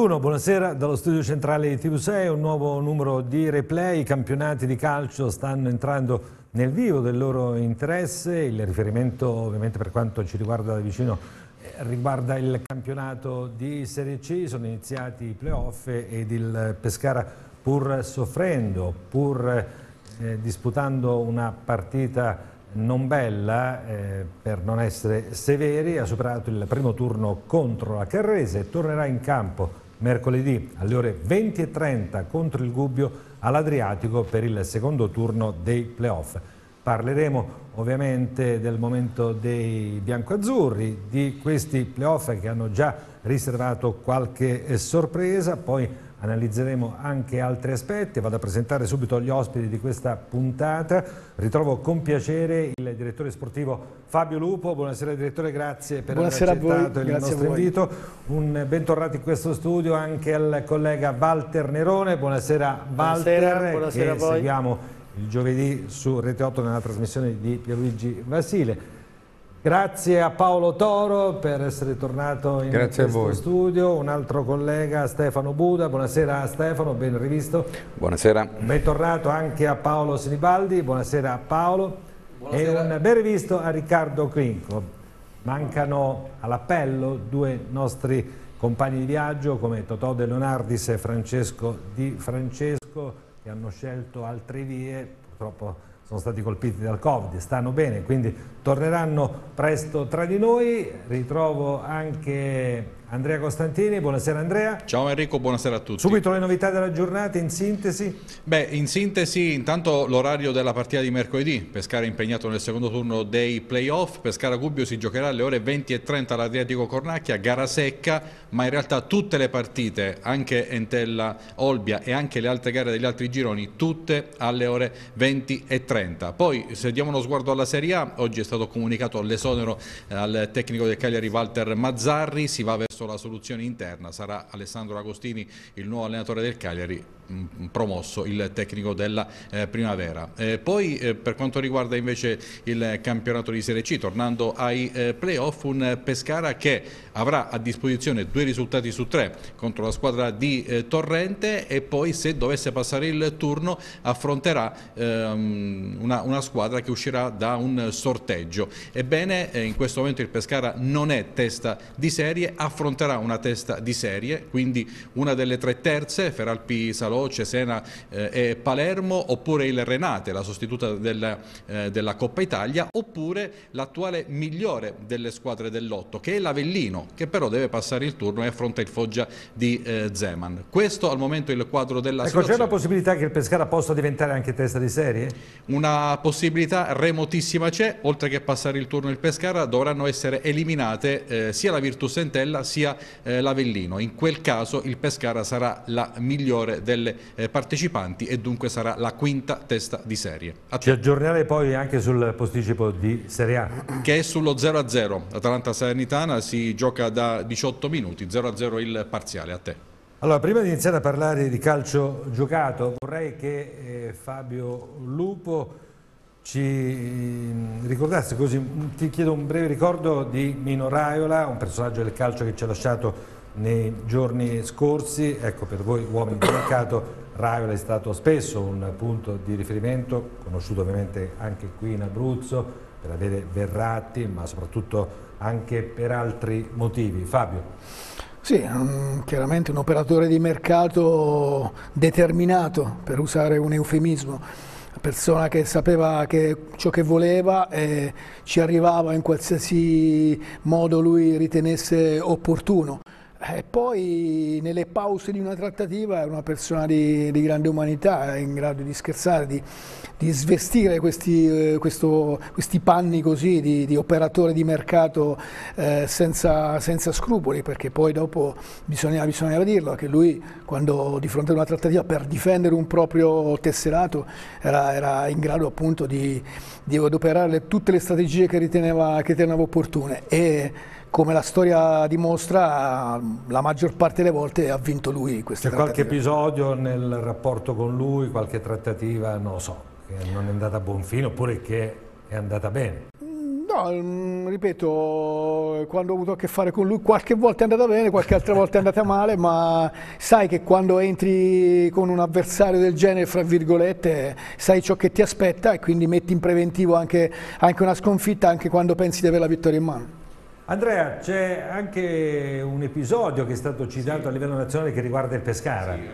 21, buonasera dallo studio centrale di TV6, un nuovo numero di replay, i campionati di calcio stanno entrando nel vivo del loro interesse, il riferimento ovviamente per quanto ci riguarda da vicino eh, riguarda il campionato di Serie C, sono iniziati i playoff ed il Pescara pur soffrendo, pur eh, disputando una partita non bella eh, per non essere severi, ha superato il primo turno contro la Carrese e tornerà in campo mercoledì alle ore 20.30 contro il Gubbio all'Adriatico per il secondo turno dei playoff. Parleremo ovviamente del momento dei biancoazzurri, di questi playoff che hanno già riservato qualche sorpresa, poi analizzeremo anche altri aspetti, vado a presentare subito gli ospiti di questa puntata, ritrovo con piacere il direttore sportivo Fabio Lupo, buonasera direttore, grazie per buonasera aver accettato il nostro invito, un bentornato in questo studio anche al collega Walter Nerone, buonasera Walter, buonasera, buonasera che seguiamo il giovedì su Rete 8 nella trasmissione di Pierluigi Vasile. Grazie a Paolo Toro per essere tornato in Grazie questo studio, un altro collega Stefano Buda, buonasera Stefano, ben rivisto. Buonasera. Bentornato anche a Paolo Sinibaldi, buonasera Paolo buonasera. e un ben rivisto a Riccardo Crinco. Mancano all'appello due nostri compagni di viaggio come Totò De Leonardis e Francesco Di Francesco che hanno scelto altre vie, purtroppo sono stati colpiti dal Covid, stanno bene, quindi torneranno presto tra di noi. Ritrovo anche Andrea Costantini, buonasera Andrea. Ciao Enrico, buonasera a tutti. Subito le novità della giornata in sintesi? Beh, in sintesi intanto l'orario della partita di mercoledì, Pescara impegnato nel secondo turno dei playoff, Pescara Gubbio si giocherà alle ore 20.30 all'Adriatico Cornacchia, gara secca, ma in realtà tutte le partite, anche Entella Olbia e anche le altre gare degli altri gironi, tutte alle ore 20.30. Poi se diamo uno sguardo alla Serie A, oggi è stato comunicato l'esonero al tecnico del Cagliari Walter Mazzarri, si va verso la soluzione interna, sarà Alessandro Agostini il nuovo allenatore del Cagliari, promosso il tecnico della eh, primavera. Eh, poi eh, per quanto riguarda invece il campionato di Serie C, tornando ai playoff, un Pescara che avrà a disposizione due risultati su tre contro la squadra di Torrente e poi se dovesse passare il turno affronterà ehm, una, una, squadra che uscirà da un sorteggio. Ebbene in questo momento il Pescara non è testa di serie, affronterà una testa di serie, quindi una delle tre terze, Feralpi Salò, Cesena eh, e Palermo, oppure il Renate, la sostituta del, eh, della Coppa Italia, oppure l'attuale migliore delle squadre dell'otto, che è l'Avellino, che però deve passare il turno e affronta il Foggia di eh, Zeman. Questo al momento è il quadro della ecco, situazione. C'è una possibilità che il Pescara possa diventare anche testa di serie? Una possibilità remotissima c'è, oltre che passare il turno il Pescara dovranno essere eliminate eh, sia la Virtus Entella sia sia eh, l'Avellino. In quel caso il Pescara sarà la migliore delle eh, partecipanti e dunque sarà la quinta testa di serie. Ci aggiornerei poi anche sul posticipo di Serie A. Che è sullo 0-0. Atalanta Salernitana si gioca da 18 minuti, 0-0 il parziale. A te. Allora, prima di iniziare a parlare di calcio giocato, vorrei che eh, Fabio Lupo ci mm, ricordassi così, ti chiedo un breve ricordo di Mino Raiola, un personaggio del calcio che ci ha lasciato nei giorni scorsi, ecco per voi uomini di mercato Raiola è stato spesso un punto di riferimento, conosciuto ovviamente anche qui in Abruzzo, per avere Verratti, ma soprattutto anche per altri motivi. Fabio. Sì, um, chiaramente un operatore di mercato determinato, per usare un eufemismo persona che sapeva che ciò che voleva e ci arrivava in qualsiasi modo lui ritenesse opportuno. E poi nelle pause di una trattativa è una persona di, di grande umanità, in grado di scherzare, di, di svestire questi, eh, questo, questi, panni così di, di operatore di mercato eh, senza, senza, scrupoli, perché poi dopo bisognava, bisognava, dirlo, che lui quando di fronte a una trattativa per difendere un proprio tesserato era, era in grado appunto di, adoperare tutte le strategie che riteneva, che riteneva opportune. E, come la storia dimostra, la maggior parte delle volte ha vinto lui queste C'è qualche episodio nel rapporto con lui, qualche trattativa, non lo so, che non è andata a buon fine oppure che è andata bene? No, mm, ripeto, quando ho avuto a che fare con lui qualche volta è andata bene, qualche altra volta è andata male, ma sai che quando entri con un avversario del genere, fra virgolette, sai ciò che ti aspetta e quindi metti in preventivo anche, anche una sconfitta anche quando pensi di avere la vittoria in mano. Andrea, c'è anche un episodio che è stato citato sì. a livello nazionale che riguarda il Pescara. Sì,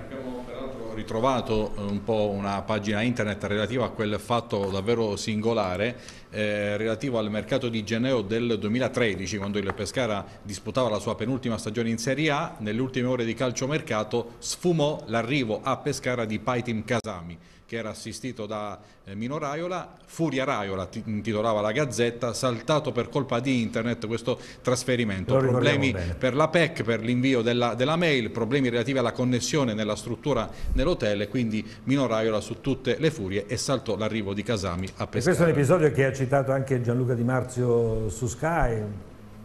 ritrovato eh, un po' una pagina internet relativa a quel fatto davvero singolare eh, relativo al mercato di Geneo del 2013 quando il Pescara disputava la sua penultima stagione in Serie A nelle ultime ore di calciomercato sfumò l'arrivo a Pescara di Paitim Kasami che era assistito da eh, Mino Raiola, Furia Raiola intitolava la Gazzetta, saltato per colpa di internet questo trasferimento, problemi per la PEC, per l'invio della, della, mail, problemi relativi alla connessione nella struttura nell'hotel e quindi Mino Raiola su tutte le furie e saltò l'arrivo di Casami a Pescara. E questo è un episodio che ha citato anche Gianluca Di Marzio su Sky,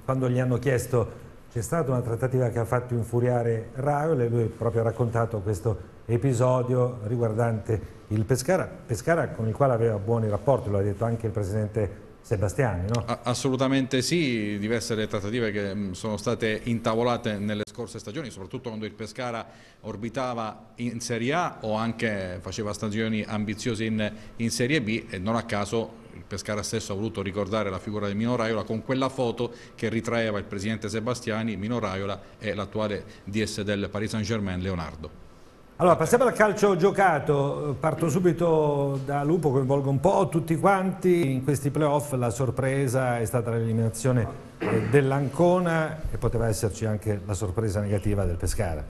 quando gli hanno chiesto c'è stata una trattativa che ha fatto infuriare Raiola e lui ha proprio raccontato questo episodio riguardante il Pescara, Pescara con il quale aveva buoni rapporti, lo ha detto anche il Presidente Sebastiani, no? Assolutamente sì, diverse le trattative che mm, sono state intavolate nelle scorse stagioni, soprattutto quando il Pescara orbitava in Serie A o anche faceva stagioni ambiziose in, in Serie B e non a caso Pescara stesso ha voluto ricordare la figura di Mino Raiola con quella foto che ritraeva il Presidente Sebastiani, Mino Raiola e l'attuale DS del Paris Saint Germain Leonardo. Allora, passiamo al calcio giocato, parto subito da Lupo, coinvolgo un po' tutti quanti, in questi playoff la sorpresa è stata l'eliminazione eh, dell'Ancona e poteva esserci anche la sorpresa negativa del Pescara.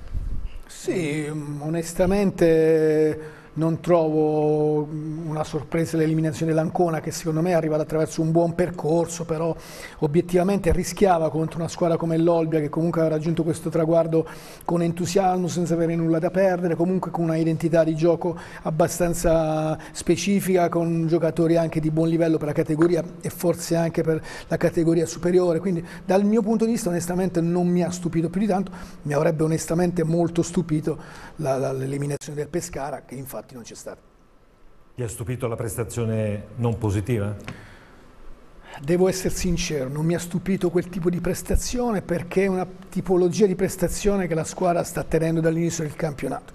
Sì, onestamente non trovo una sorpresa l'eliminazione dell'Ancona che secondo me è arrivata attraverso un buon percorso, però obiettivamente rischiava contro una squadra come l'Olbia che comunque ha raggiunto questo traguardo con entusiasmo, senza avere nulla da perdere, comunque con una identità di gioco abbastanza specifica, con giocatori anche di buon livello per la categoria e forse anche per la categoria superiore, quindi dal mio punto di vista onestamente non mi ha stupito più di tanto, mi avrebbe onestamente molto stupito l'eliminazione del Pescara che infatti infatti non c'è stata. Ti ha stupito la prestazione non positiva? Devo essere sincero, non mi ha stupito quel tipo di prestazione perché è una tipologia di prestazione che la squadra sta tenendo dall'inizio del campionato.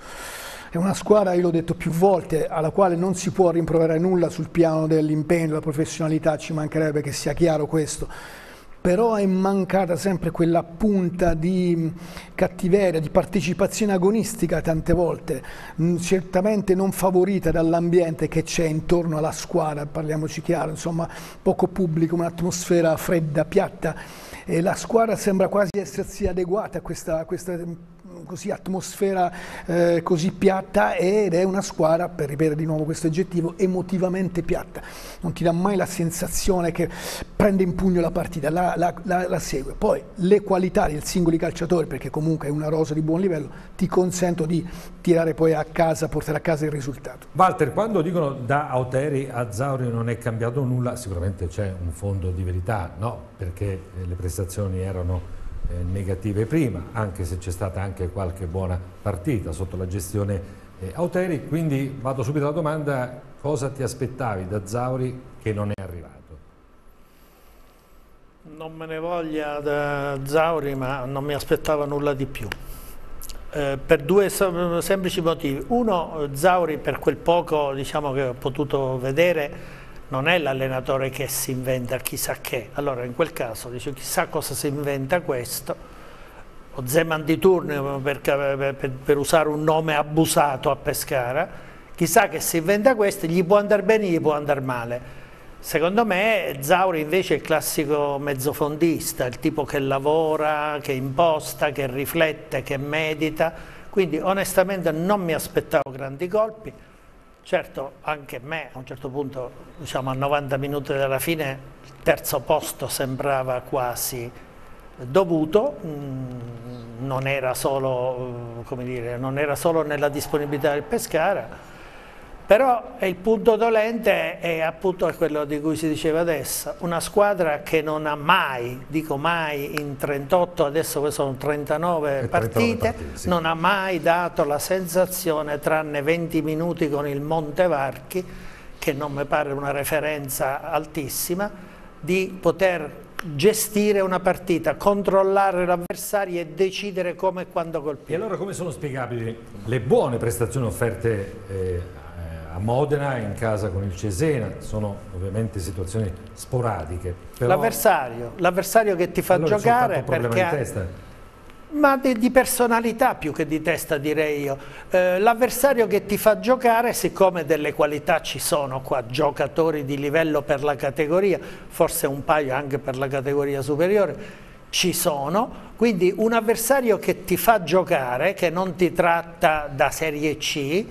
È una squadra, io l'ho detto più volte, alla quale non si può rimproverare nulla sul piano dell'impegno, della professionalità, ci mancherebbe che sia chiaro questo però è mancata sempre quella punta di cattiveria, di partecipazione agonistica tante volte, mm, certamente non favorita dall'ambiente che c'è intorno alla squadra, parliamoci chiaro, insomma poco pubblico, un'atmosfera fredda, piatta e la squadra sembra quasi essersi adeguata a questa, a questa così, atmosfera eh, così piatta ed è una squadra, per ripetere di nuovo questo aggettivo, emotivamente piatta. Non ti dà mai la sensazione che prende in pugno la partita, la, la, la, la segue. Poi le qualità dei singoli calciatori, perché comunque è una rosa di buon livello, ti consentono di tirare poi a casa, portare a casa il risultato. Walter, quando dicono da Auteri a Zaurio non è cambiato nulla, sicuramente c'è un fondo di verità, no? Perché le prestazioni erano eh, negative prima, anche se c'è stata anche qualche buona partita sotto la gestione eh, Auteri, quindi vado subito alla domanda, cosa ti aspettavi da Zauri che non è arrivato? Non me ne voglia da Zauri, ma non mi aspettava nulla di più. Eh, per due semplici motivi. Uno, Zauri per quel poco diciamo, che ho potuto vedere non è l'allenatore che si inventa chissà che, allora in quel caso dice chissà cosa si inventa questo, o Zeman di turno per, per, per, usare un nome abusato a Pescara, chissà che si inventa questo, gli può andare bene, gli può andare male. Secondo me Zauri invece è il classico mezzofondista, il tipo che lavora, che imposta, che riflette, che medita, quindi onestamente non mi aspettavo grandi colpi, Certo, anche me a un certo punto, diciamo a 90 minuti dalla fine, il terzo posto sembrava quasi dovuto, mm, non era solo, dire, non era solo nella disponibilità del Pescara, però il punto dolente è appunto quello di cui si diceva adesso, una squadra che non ha mai, dico mai, in 38, adesso sono 39 partite, partite sì. non ha mai dato la sensazione, tranne 20 minuti con il Montevarchi, che non mi pare una referenza altissima, di poter gestire una partita, controllare l'avversario e decidere come e quando colpire. E allora come sono spiegabili le buone prestazioni offerte eh, a Modena in casa con il Cesena? Sono ovviamente situazioni sporadiche. L'avversario che ti fa allora giocare perché ma di, di, personalità più che di testa direi io. Eh, L'avversario che ti fa giocare, siccome delle qualità ci sono qua, giocatori di livello per la categoria, forse un paio anche per la categoria superiore, ci sono, quindi un avversario che ti fa giocare, che non ti tratta da Serie C,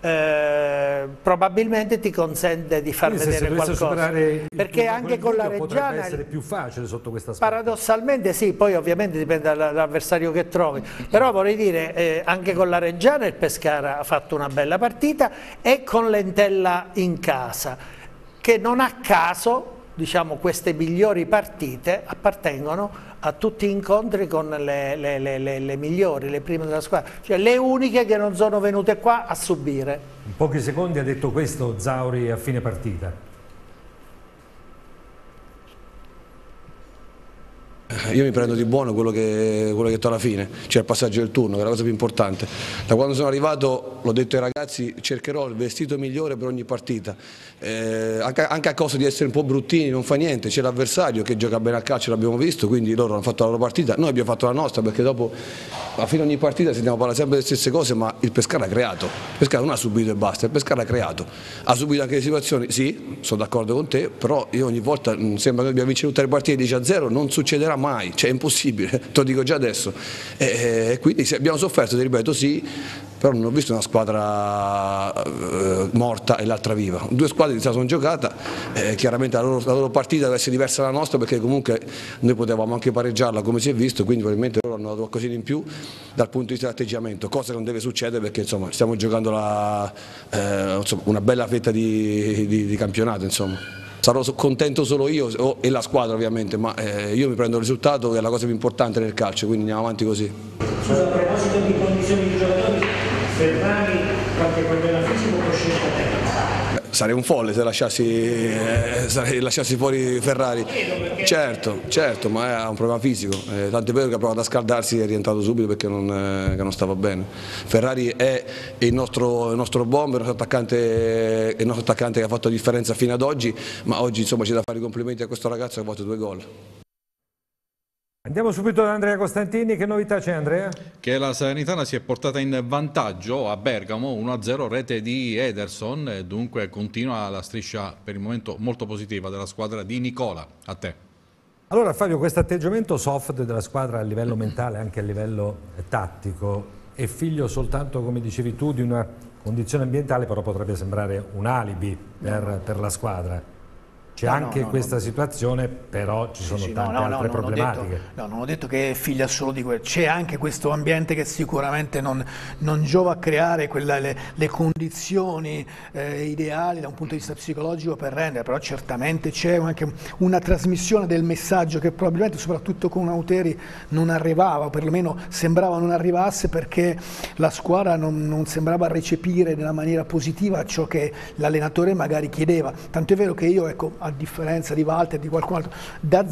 eh, probabilmente ti consente di far Quindi vedere qualcosa. perché anche con la Reggiana essere più facile sotto questa aspetto paradossalmente sì poi ovviamente dipende dall'avversario che trovi. Però vorrei dire eh, anche con la Reggiana il Pescara ha fatto una bella partita e con l'Entella in casa che non a caso diciamo, queste migliori partite appartengono a tutti gli incontri con le, le, le, le, migliori, le prime della squadra, cioè le uniche che non sono venute qua a subire. In pochi secondi ha detto questo Zauri a fine partita. Io mi prendo di buono quello che, quello che detto alla fine, cioè il passaggio del turno, che è la cosa più importante. Da quando sono arrivato, l'ho detto ai ragazzi, cercherò il vestito migliore per ogni partita, eh, anche, anche, a costo di essere un po' bruttini, non fa niente, c'è l'avversario che gioca bene a calcio, l'abbiamo visto, quindi loro hanno fatto la loro partita, noi abbiamo fatto la nostra perché dopo, a fine ogni partita sentiamo parlare sempre delle stesse cose, ma il Pescara ha creato, il Pescara non ha subito e basta, il Pescara ha creato, ha subito anche le situazioni, sì, sono d'accordo con te, però io ogni volta mm, sembra che abbiamo vinto tutte le partite 10 a 0, non succederà mai, cioè è impossibile, te lo dico già adesso. E, quindi abbiamo sofferto, ti ripeto, sì, però non ho visto una squadra eh, morta e l'altra viva. Due squadre che si sono giocate, eh, chiaramente la loro, la loro, partita deve essere diversa dalla nostra perché comunque noi potevamo anche pareggiarla come si è visto, quindi probabilmente loro hanno dato qualcosina in più dal punto di vista dell'atteggiamento, cosa che non deve succedere perché insomma, stiamo giocando la, eh, insomma, una bella fetta di, di, di campionato. Insomma. Sarò contento solo io e la squadra ovviamente, ma eh, io mi prendo il risultato che è la cosa più importante nel calcio, quindi andiamo avanti così. Scusa, a proposito di condizioni di giocatori, Ferrari qualche problema fisico sarei un folle se lasciassi, eh, lasciassi fuori Ferrari. Certo, certo, ma è un problema fisico. Eh, tanto è vero che ha provato a scaldarsi e è rientrato subito perché non, eh, non stava bene. Ferrari è il nostro, il nostro bomber, il nostro, attaccante, il nostro attaccante che ha fatto la differenza fino ad oggi, ma oggi insomma c'è da fare i complimenti a questo ragazzo che ha fatto due gol. Andiamo subito da Andrea Costantini, che novità c'è Andrea? Che la Salernitana si è portata in vantaggio a Bergamo, 1-0 rete di Ederson e dunque continua la striscia per il momento molto positiva della squadra di Nicola. A te. Allora Fabio, questo atteggiamento soft della squadra a livello mentale, anche a livello tattico, è figlio soltanto, come dicevi tu, di una condizione ambientale, però potrebbe sembrare un alibi per, per la squadra. C'è no, anche no, no, questa situazione, però ci sono sì, tante altre problematiche. Detto, no, non ho detto che è figlia solo di quello, c'è anche questo ambiente che sicuramente non, non giova a creare quella, le, le, condizioni eh, ideali da un punto di vista psicologico per rendere, però certamente c'è anche una trasmissione del messaggio che probabilmente soprattutto con Auteri non arrivava, o perlomeno sembrava non arrivasse perché la squadra non, non sembrava recepire nella maniera positiva ciò che l'allenatore magari chiedeva. Tanto è vero che io, ecco, a differenza di Walter e di qualcun altro, da,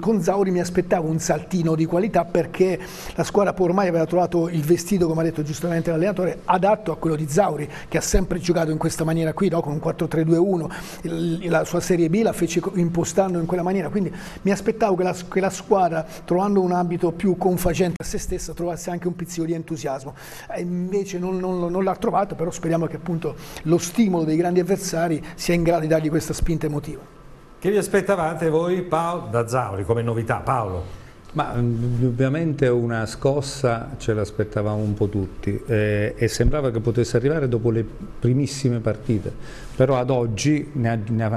con Zauri mi aspettavo un saltino di qualità perché la squadra ormai aveva trovato il vestito, come ha detto giustamente l'allenatore, adatto a quello di Zauri, che ha sempre giocato in questa maniera qui, no? con un 4-3-2-1, la sua Serie B la fece impostando in quella maniera, quindi mi aspettavo che la, che la squadra, trovando un ambito più confacente a se stessa, trovasse anche un pizzico di entusiasmo. E invece non, non, non l'ha trovato, però speriamo che appunto lo stimolo dei grandi avversari sia in grado di dargli questa spinta emotiva. Che vi aspettavate voi Paolo, da Zauri come novità? Paolo? Ma indubbiamente una scossa ce l'aspettavamo un po' tutti eh, e sembrava che potesse arrivare dopo le primissime partite, però ad oggi ne ha, ne ha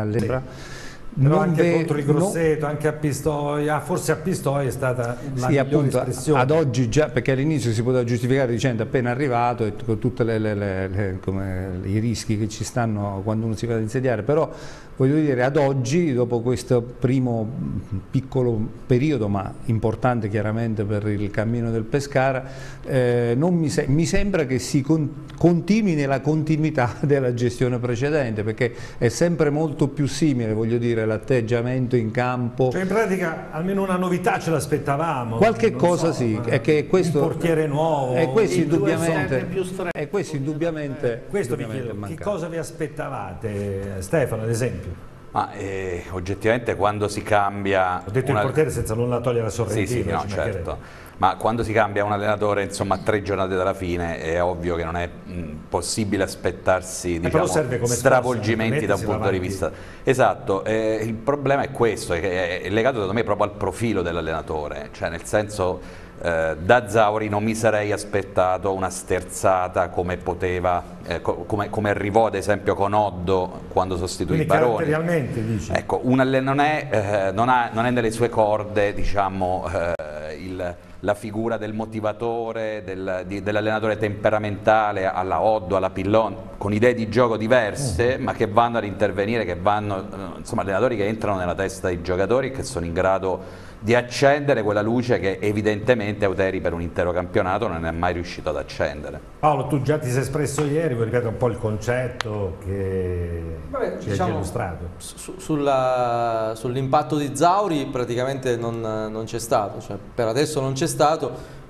Però anche contro il Grosseto, no, anche a Pistoia, forse a Pistoia è stata la sì, appunto, espressione. Ad oggi già, perché all'inizio si poteva giustificare dicendo appena arrivato e con tutti i rischi che ci stanno quando uno si va ad insediare, però voglio dire ad oggi, dopo questo primo piccolo periodo, ma importante chiaramente per il cammino del Pescara, eh, mi, se mi, sembra che si con continui nella continuità della gestione precedente, perché è sempre molto più simile, voglio dire, dire, l'atteggiamento in campo. Cioè in pratica almeno una novità ce l'aspettavamo. Qualche cosa so, sì, eh, è che questo, un portiere nuovo. E questo indubbiamente, esterni più stretti. e questo indubbiamente, Questo vi indubbiamente chiedo, è che cosa vi aspettavate, Stefano, ad esempio? Ma eh, oggettivamente quando si cambia... Ho detto una- il portiere senza nulla togliere a Sorrentino. Sì, sì, no, certo. Ma quando si cambia un allenatore, insomma, tre giornate dalla fine, è ovvio che non è mh, possibile aspettarsi Eh, diciamo, stravolgimenti da un punto di mettersi vista. Esatto, eh, il problema è questo, è è legato secondo me proprio al profilo dell'allenatore, cioè nel senso eh, da Zauri non mi sarei aspettato una sterzata come poteva, eh, co- come, come arrivò ad esempio con Oddo quando sostituì Quindi Baroni. caratterialmente dici? Ecco, alle- non, è, eh, non, ha- non è nelle sue corde diciamo, eh, il- la figura del motivatore, del- dell'allenatore temperamentale alla Oddo, alla Pillon, con idee di gioco diverse, ma che vanno ad intervenire, che vanno, eh, insomma, allenatori che entrano nella testa dei giocatori e che sono in grado di accendere quella luce che evidentemente Euteri per un intero campionato non è mai riuscito ad accendere. Paolo, tu già ti sei espresso ieri, vuoi ripetere un po' il concetto che Vabbè, ci hai diciamo, illustrato? su- sulla- sull'impatto di Zauri praticamente non, non c'è stato, cioè, per adesso non c'è stato,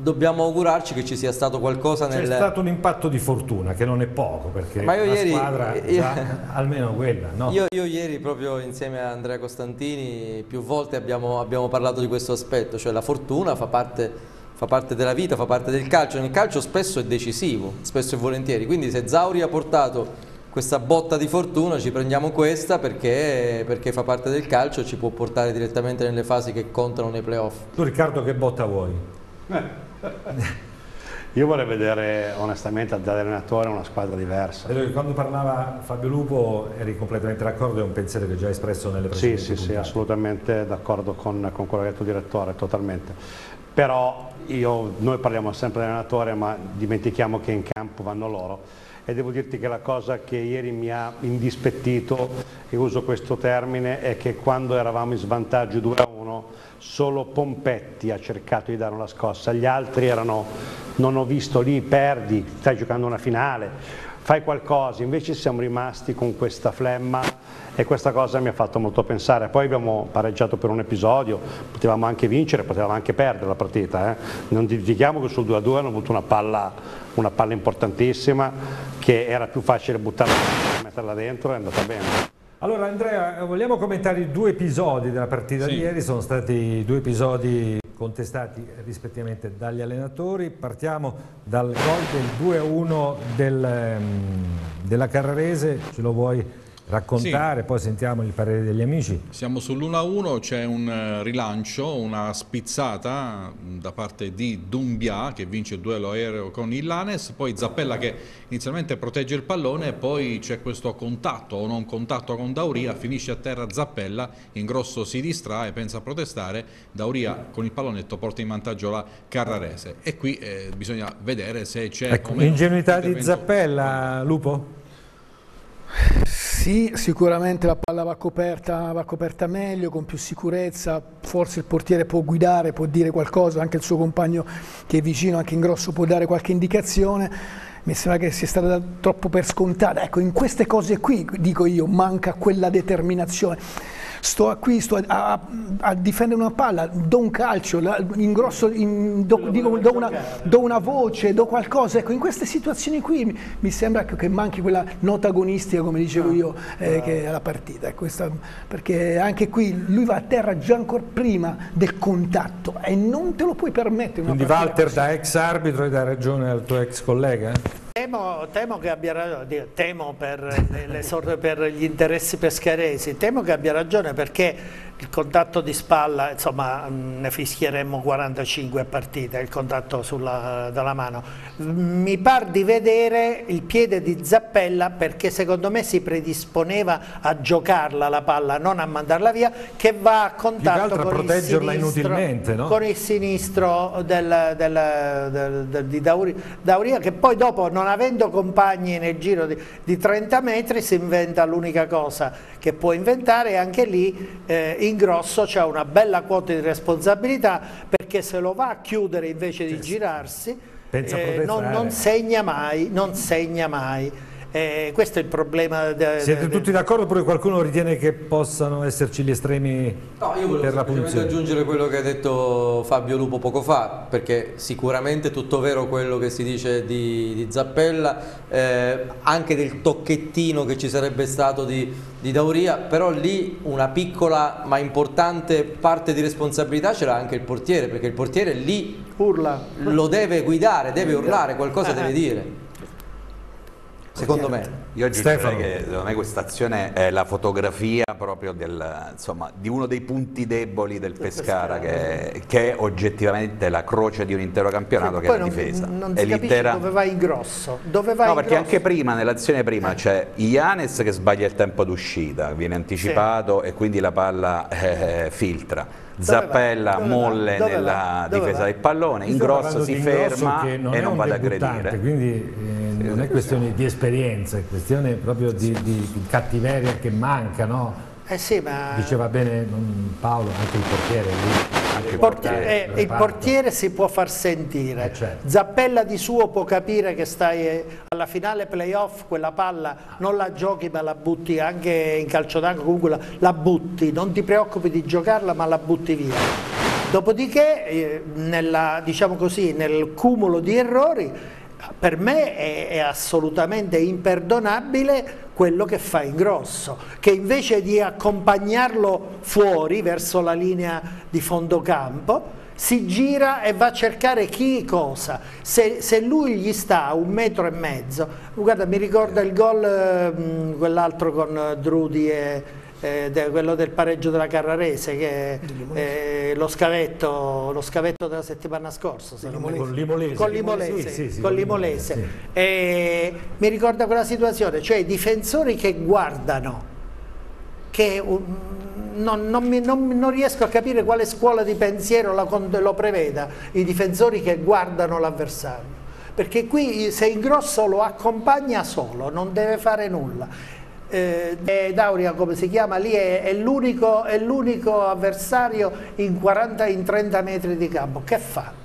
dobbiamo augurarci che ci sia stato qualcosa C'è nel... stato un impatto di fortuna che non è poco perché Ma io la ieri- squadra io- già, almeno quella, no? Io, io ieri proprio insieme a Andrea Costantini più volte abbiamo, abbiamo parlato di questo aspetto, cioè la fortuna fa parte, fa parte della vita, fa parte del calcio, nel calcio spesso è decisivo, spesso e volentieri, quindi se Zauri ha portato questa botta di fortuna ci prendiamo questa perché, perché fa parte del calcio e ci può portare direttamente nelle fasi che contano nei playoff. Tu Riccardo che botta vuoi? Io vorrei vedere onestamente dall'allenatore una squadra diversa. Quando parlava Fabio Lupo eri completamente d'accordo, è un pensiero che hai già espresso nelle Sì, precedenti sì, sì, puntate. assolutamente d'accordo con, con quello che ha detto il direttore, totalmente. Però io- noi parliamo sempre dell'allenatore, ma dimentichiamo che in campo vanno loro. E devo dirti che la cosa che ieri mi ha indispettito, e uso questo termine, è che quando eravamo in svantaggio 2 a 1, solo Pompetti ha cercato di dare una scossa, gli altri erano, non ho visto lì, perdi, stai giocando una finale, fai qualcosa, invece siamo rimasti con questa flemma e questa cosa mi ha fatto molto pensare. Poi abbiamo pareggiato per un episodio, potevamo anche vincere, potevamo anche perdere la partita. eh. Non dimentichiamo che sul 2-2 hanno avuto una palla, una palla importantissima che era più facile buttarla metterla dentro e è andata bene. Allora Andrea, vogliamo commentare i due episodi della partita Sì. di ieri, sono stati due episodi contestati rispettivamente dagli allenatori, partiamo dal gol del 2-1 del, ehm, della Carrarese, ce lo vuoi raccontare, poi sentiamo il parere degli amici. Siamo sull'1-1, c'è un eh, rilancio, una spizzata mh, da parte di Dumbia che vince il duello aereo con Illanes, poi Zappella che inizialmente protegge il pallone poi c'è questo contatto o non contatto con Dauria, finisce a terra Zappella, Ingrosso si distrae, pensa a protestare, Dauria con il pallonetto porta in vantaggio la Carrarese e qui eh, bisogna vedere se c'è Ecco, l'ingenuità di Zappella, Lupo? Sì, sicuramente la palla va coperta, va coperta meglio, con più sicurezza, forse il portiere può guidare, può dire qualcosa, anche il suo compagno che è vicino, anche in grosso, può dare qualche indicazione. Mi sembra che sia stata troppo per scontata. Ecco, in queste cose qui, dico io, manca quella determinazione. Sto a qui, sto a, a- a difendere una palla, do un calcio, la- in grosso, in- do, dico, do una, do una voce, do qualcosa. Ecco, in queste situazioni qui mi, mi sembra che, che manchi quella nota agonistica, come dicevo io, eh, che è la partita. Ecco, questa- perché anche qui lui va a terra già ancora prima del contatto e non te lo puoi permettere. Quindi Walter così. da ex arbitro e dà ragione al tuo ex collega? Temo, temo che abbia ragione, temo per, le- le per gli interessi pescaresi, temo che abbia ragione perché il contatto di spalla, insomma, ne fischieremmo 45 a partita, il contatto sulla, dalla mano. Mi par di vedere il piede di Zappella perché secondo me si predisponeva a giocarla la palla, non a mandarla via, che va a contatto con il sinistro, no? con il sinistro del, del- del- di Dauri- Dauria che poi dopo non avendo compagni nel giro di, di 30 metri si inventa l'unica cosa che può inventare e anche lì eh, Ingrosso c'ha una bella quota di responsabilità perché se lo va a chiudere invece di girarsi eh, non, non segna mai, non segna mai. Eh, questo è il problema. De, Siete de, tutti d'accordo oppure qualcuno ritiene che possano esserci gli estremi No, io per la punizione? aggiungere quello che ha detto Fabio Lupo poco fa, perché sicuramente è tutto vero quello che si dice di, di Zappella, eh, anche del tocchettino che ci sarebbe stato di, di Dauria, però lì una piccola ma importante parte di responsabilità ce l'ha anche il portiere, perché il portiere lì Urla. lo deve guidare, deve urlare, qualcosa Eh, deve eh. dire. Secondo me. Io aggiungerei Stefano. che secondo me questa azione è la fotografia proprio del, insomma, di uno dei punti deboli del Pescara, che, che è oggettivamente la croce di un intero campionato che è la non, difesa. non È si capisce l'intera- dove va in grosso. Dove va No, in perché grosso? anche prima, nell'azione prima, c'è Ianes che sbaglia il tempo d'uscita, viene anticipato e quindi la palla eh, filtra. Zappella Dove molle Dove nella Dove difesa va? del pallone, Ingrosso parlando si ferma non e è non va ad aggredire. Quindi eh, non è questione di esperienza, è questione proprio di, di- di cattiveria che manca, no? Eh sì, ma Diceva bene Paolo, anche il portiere lì. Il portiere, portiere, eh, il portiere si può far sentire. Eh, certo. Zappella di suo può capire che stai eh, alla finale playoff, quella palla non la giochi ma la butti anche in calcio d'angolo, comunque la, la butti, non ti preoccupi di giocarla ma la butti via. Dopodiché, eh, nella, diciamo così, nel cumulo di errori, per me è, è assolutamente imperdonabile quello che fa Ingrosso, che invece di accompagnarlo fuori verso la linea di fondo campo, si gira e va a cercare chi cosa. Se, se lui gli sta a un metro e mezzo, guarda mi ricorda il gol, ehm, quell'altro con eh, Drudi e eh, de- quello del pareggio della Carrarese, che è lo, scavetto, lo scavetto della settimana scorsa. se mi Con Limolese. con Limolese, Sì, sì, sì, con Limolese. Limolese, E mi ricorda quella situazione, cioè i difensori che guardano, che um, non, non mi- non- non riesco a capire quale scuola di pensiero la lo preveda, i difensori che guardano l'avversario. Perché qui se Ingrosso lo accompagna solo, non deve fare nulla. Eh, Dauria come si chiama lì è, è l'unico avversario in 40 in 30 metri di campo che fa?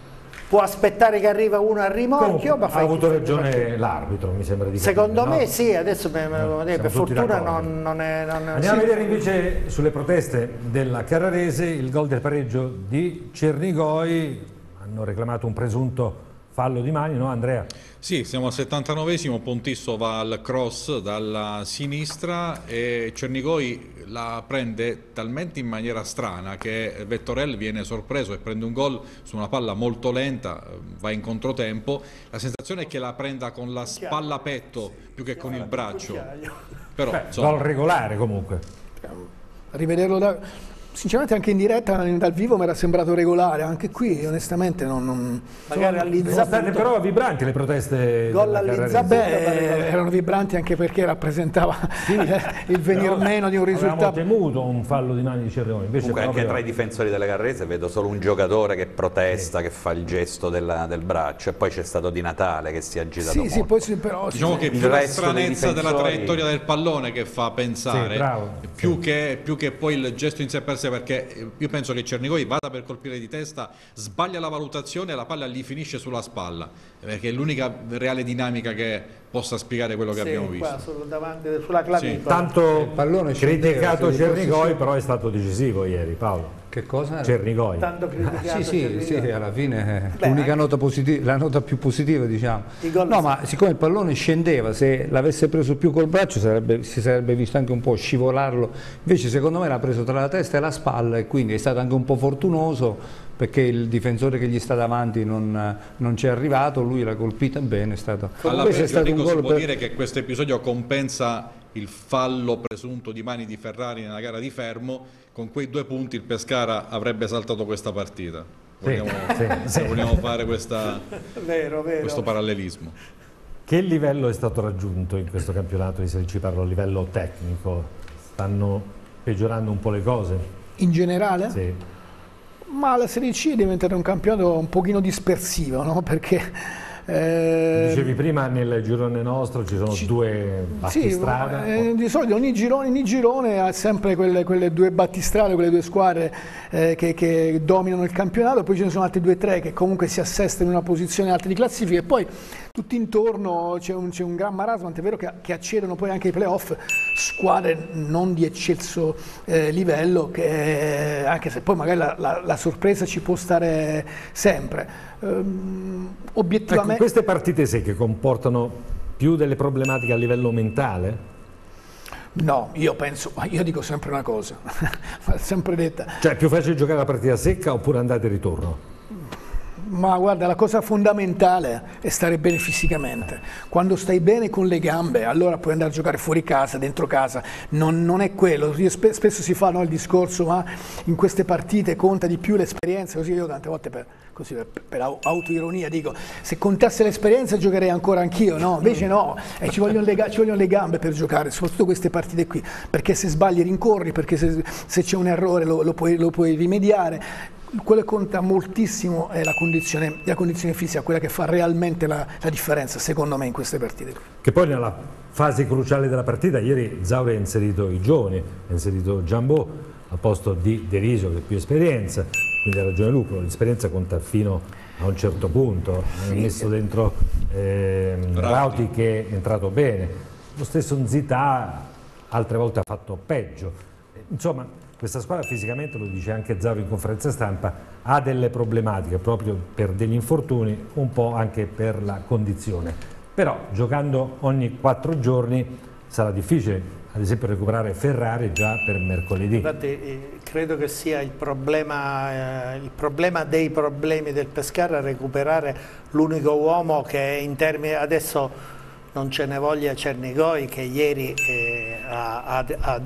può aspettare che arriva uno a rimorchio Comunque, ma ha avuto ragione l'arbitro, mi sembra di capire, secondo no? me sì adesso me- me- No, per fortuna non, non è non Andiamo sì. a vedere invece sulle proteste della Carrarese il gol del pareggio di Cernigoi. Hanno reclamato un presunto fallo di mani, no Andrea? Sì, siamo al 79esimo, Pontisso va al cross dalla sinistra e Cernigoi la prende talmente in maniera strana che Vettorel viene sorpreso e prende un gol su una palla molto lenta, va in controtempo. La sensazione è che la prenda con la spalla a petto più che con il braccio. Però, Beh, gol regolare comunque. Rivederlo da... Sinceramente anche in diretta dal vivo mi era sembrato regolare, anche qui onestamente non... non... magari state però vibranti le proteste Gol della. Beh, erano vibranti anche perché rappresentava il venir Però meno di un Avevamo risultato. temuto un fallo di mani di invece Comunque anche proprio... tra i difensori delle Carrese vedo solo un giocatore che protesta, che fa il gesto della- del braccio e poi c'è stato Di Natale che si è agitato Sì, molto. sì, poi sì, però... Diciamo che più la stranezza della traiettoria del pallone che fa pensare, Sì, più, che, più che poi il gesto in sé per sé, perché eh, io penso che Cernigoi vada per colpire di testa, sbaglia la valutazione e la palla gli finisce sulla spalla, perché è l'unica reale dinamica che possa spiegare quello che Sì, abbiamo qua visto. sul- davanti, sulla clavicola Tanto pallone scendeva, criticato sceso. però è stato decisivo ieri, Paolo. Che cosa? Cernigoi. tanto criticato Sì, sì, sì, alla fine è Beh, l'unica nota positiva, la nota più positiva diciamo. Gol No, ma siccome il pallone scendeva, se l'avesse preso più col braccio sarebbe- si sarebbe visto anche un po' scivolarlo, invece secondo me l'ha preso tra la testa e la spalla e quindi è stato anche un po' fortunoso perché il difensore che gli sta davanti non, non ci è arrivato, lui l'ha colpita bene, è stato, Alla questo peggio è stato un dico, si gol può per- dire che questo episodio compensa il fallo presunto di mani di Ferrari nella gara di Fermo, con quei due punti il Pescara avrebbe saltato questa partita. Vogliamo, sì, se sì. vogliamo fare questa- vero vero questo parallelismo. Che livello è stato raggiunto in questo campionato di Serie C? Parlo a livello tecnico. Stanno peggiorando un po' le cose? In generale? Sì. Ma la Serie C è diventato un campionato un pochino dispersivo, no? Perché... eh, Dicevi prima nel girone nostro ci sono due Sì, battistrada. eh, di solito ogni girone, ogni girone ha sempre quelle, quelle due battistrade, quelle due squadre eh, che, che dominano il campionato, poi ce ne sono altri due o tre che comunque si assestano in una posizione alta di classifica e poi tutti intorno c'è un, un gran marasma, tant'è vero che, che, accedono poi anche ai playoff squadre non di eccelso eh, livello, che, anche se poi magari la, la, la, sorpresa ci può stare sempre. Um, obiettivamente... Ecco, queste partite secche comportano più delle problematiche a livello mentale? No, io penso, io dico sempre una cosa, sempre detta. Cioè è più facile giocare la partita secca oppure andate e ritorno? Ma guarda, la cosa fondamentale è stare bene fisicamente. Quando stai bene con le gambe, allora puoi andare a giocare fuori casa, dentro casa. Non, non è quello. Spe spesso si fa no, il discorso, ma in queste partite conta di più l'esperienza. Così io tante volte per, così, per, per autoironia dico, se contasse l'esperienza giocherei ancora anch'io, no? Invece no, eh, ci, vogliono le, ci, vogliono le, gambe per giocare, soprattutto queste partite qui. Perché se sbagli rincorri, perché se, se c'è un errore lo, lo, puoi, lo puoi rimediare quello che conta moltissimo è la condizione, la condizione fisica, quella che fa realmente la, la, differenza, secondo me, in queste partite. Che poi nella fase cruciale della partita, ieri Zauri ha inserito i giovani, ha inserito Giambò al posto di Deriso che ha più esperienza, quindi ha ragione Luco, l'esperienza conta fino a un certo punto, sì. ha messo dentro eh, Rauti che è entrato bene, lo stesso Nzita altre volte ha fatto peggio, insomma questa squadra fisicamente, lo dice anche Zaro in conferenza stampa, ha delle problematiche proprio per degli infortuni, un po' anche per la condizione. Però giocando ogni quattro giorni sarà difficile, ad esempio, recuperare Ferrari già per mercoledì. Infatti eh, credo che sia il problema, eh, il problema dei problemi del Pescara recuperare l'unico uomo che in termini adesso non ce ne voglia Cernigoi che ieri eh, ha, ha,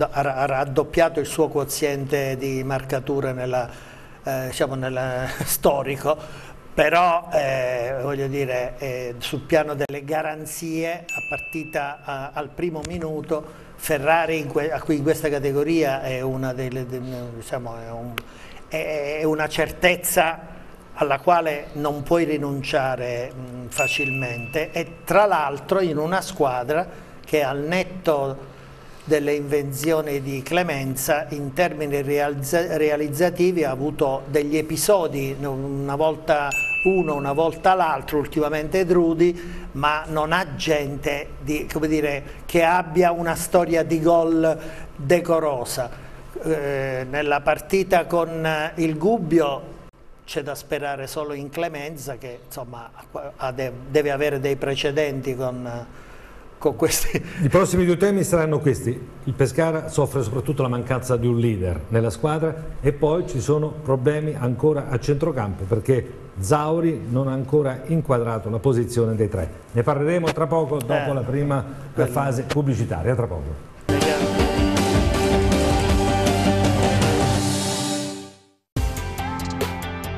ha, raddoppiato il suo quoziente di marcature nella, eh, diciamo nella, storico, però eh, voglio dire, eh, sul piano delle garanzie a partita al primo minuto Ferrari in, in questa categoria è una, delle, diciamo, è un, è una certezza alla quale non puoi rinunciare facilmente. E tra l'altro in una squadra che al netto delle invenzioni di Clemenza in termini realizza realizzativi ha avuto degli episodi, una volta uno, una volta l'altro, ultimamente Drudi, ma non ha gente di, dire, che abbia una storia di gol decorosa. Eh, nella partita con il Gubbio c'è da sperare solo in Clemenza che insomma, deve avere dei precedenti con, con questi. I prossimi due temi saranno questi. Il Pescara soffre soprattutto la mancanza di un leader nella squadra e poi ci sono problemi ancora a centrocampo perché Zauri non ha ancora inquadrato la posizione dei tre. Ne parleremo tra poco dopo eh, la prima fase pubblicitaria. Tra poco.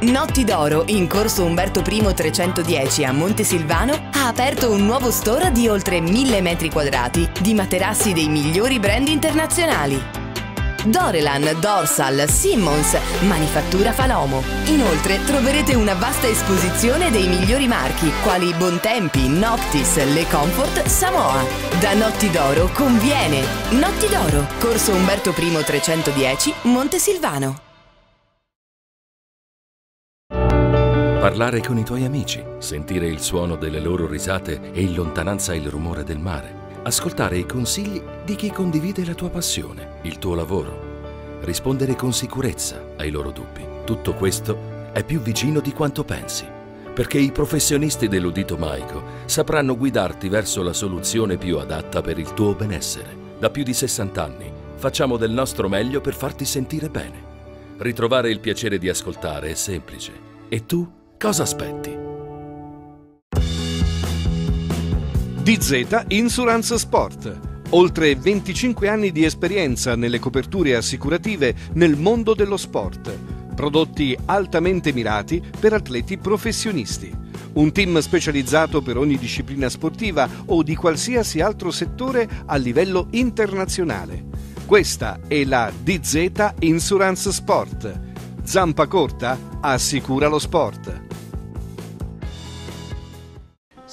Notti d'Oro, in corso Umberto I 310 a Montesilvano, ha aperto un nuovo store di oltre 1000 metri quadrati di materassi dei migliori brand internazionali. Dorelan, Dorsal, Simmons, Manifattura Falomo. Inoltre troverete una vasta esposizione dei migliori marchi, quali Bontempi, Noctis, Le Comfort, Samoa. Da Notti d'Oro conviene. Notti d'Oro, corso Umberto I 310, Montesilvano. Parlare con i tuoi amici, sentire il suono delle loro risate e in lontananza il rumore del mare. Ascoltare i consigli di chi condivide la tua passione, il tuo lavoro. Rispondere con sicurezza ai loro dubbi. Tutto questo è più vicino di quanto pensi, perché i professionisti dell'udito Maico sapranno guidarti verso la soluzione più adatta per il tuo benessere. Da più di 60 anni facciamo del nostro meglio per farti sentire bene. Ritrovare il piacere di ascoltare è semplice. E tu? Cosa aspetti? DZ Insurance Sport. Oltre 25 anni di esperienza nelle coperture assicurative nel mondo dello sport. Prodotti altamente mirati per atleti professionisti. Un team specializzato per ogni disciplina sportiva o di qualsiasi altro settore a livello internazionale. Questa è la DZ Insurance Sport. Zampa corta? Assicura lo sport.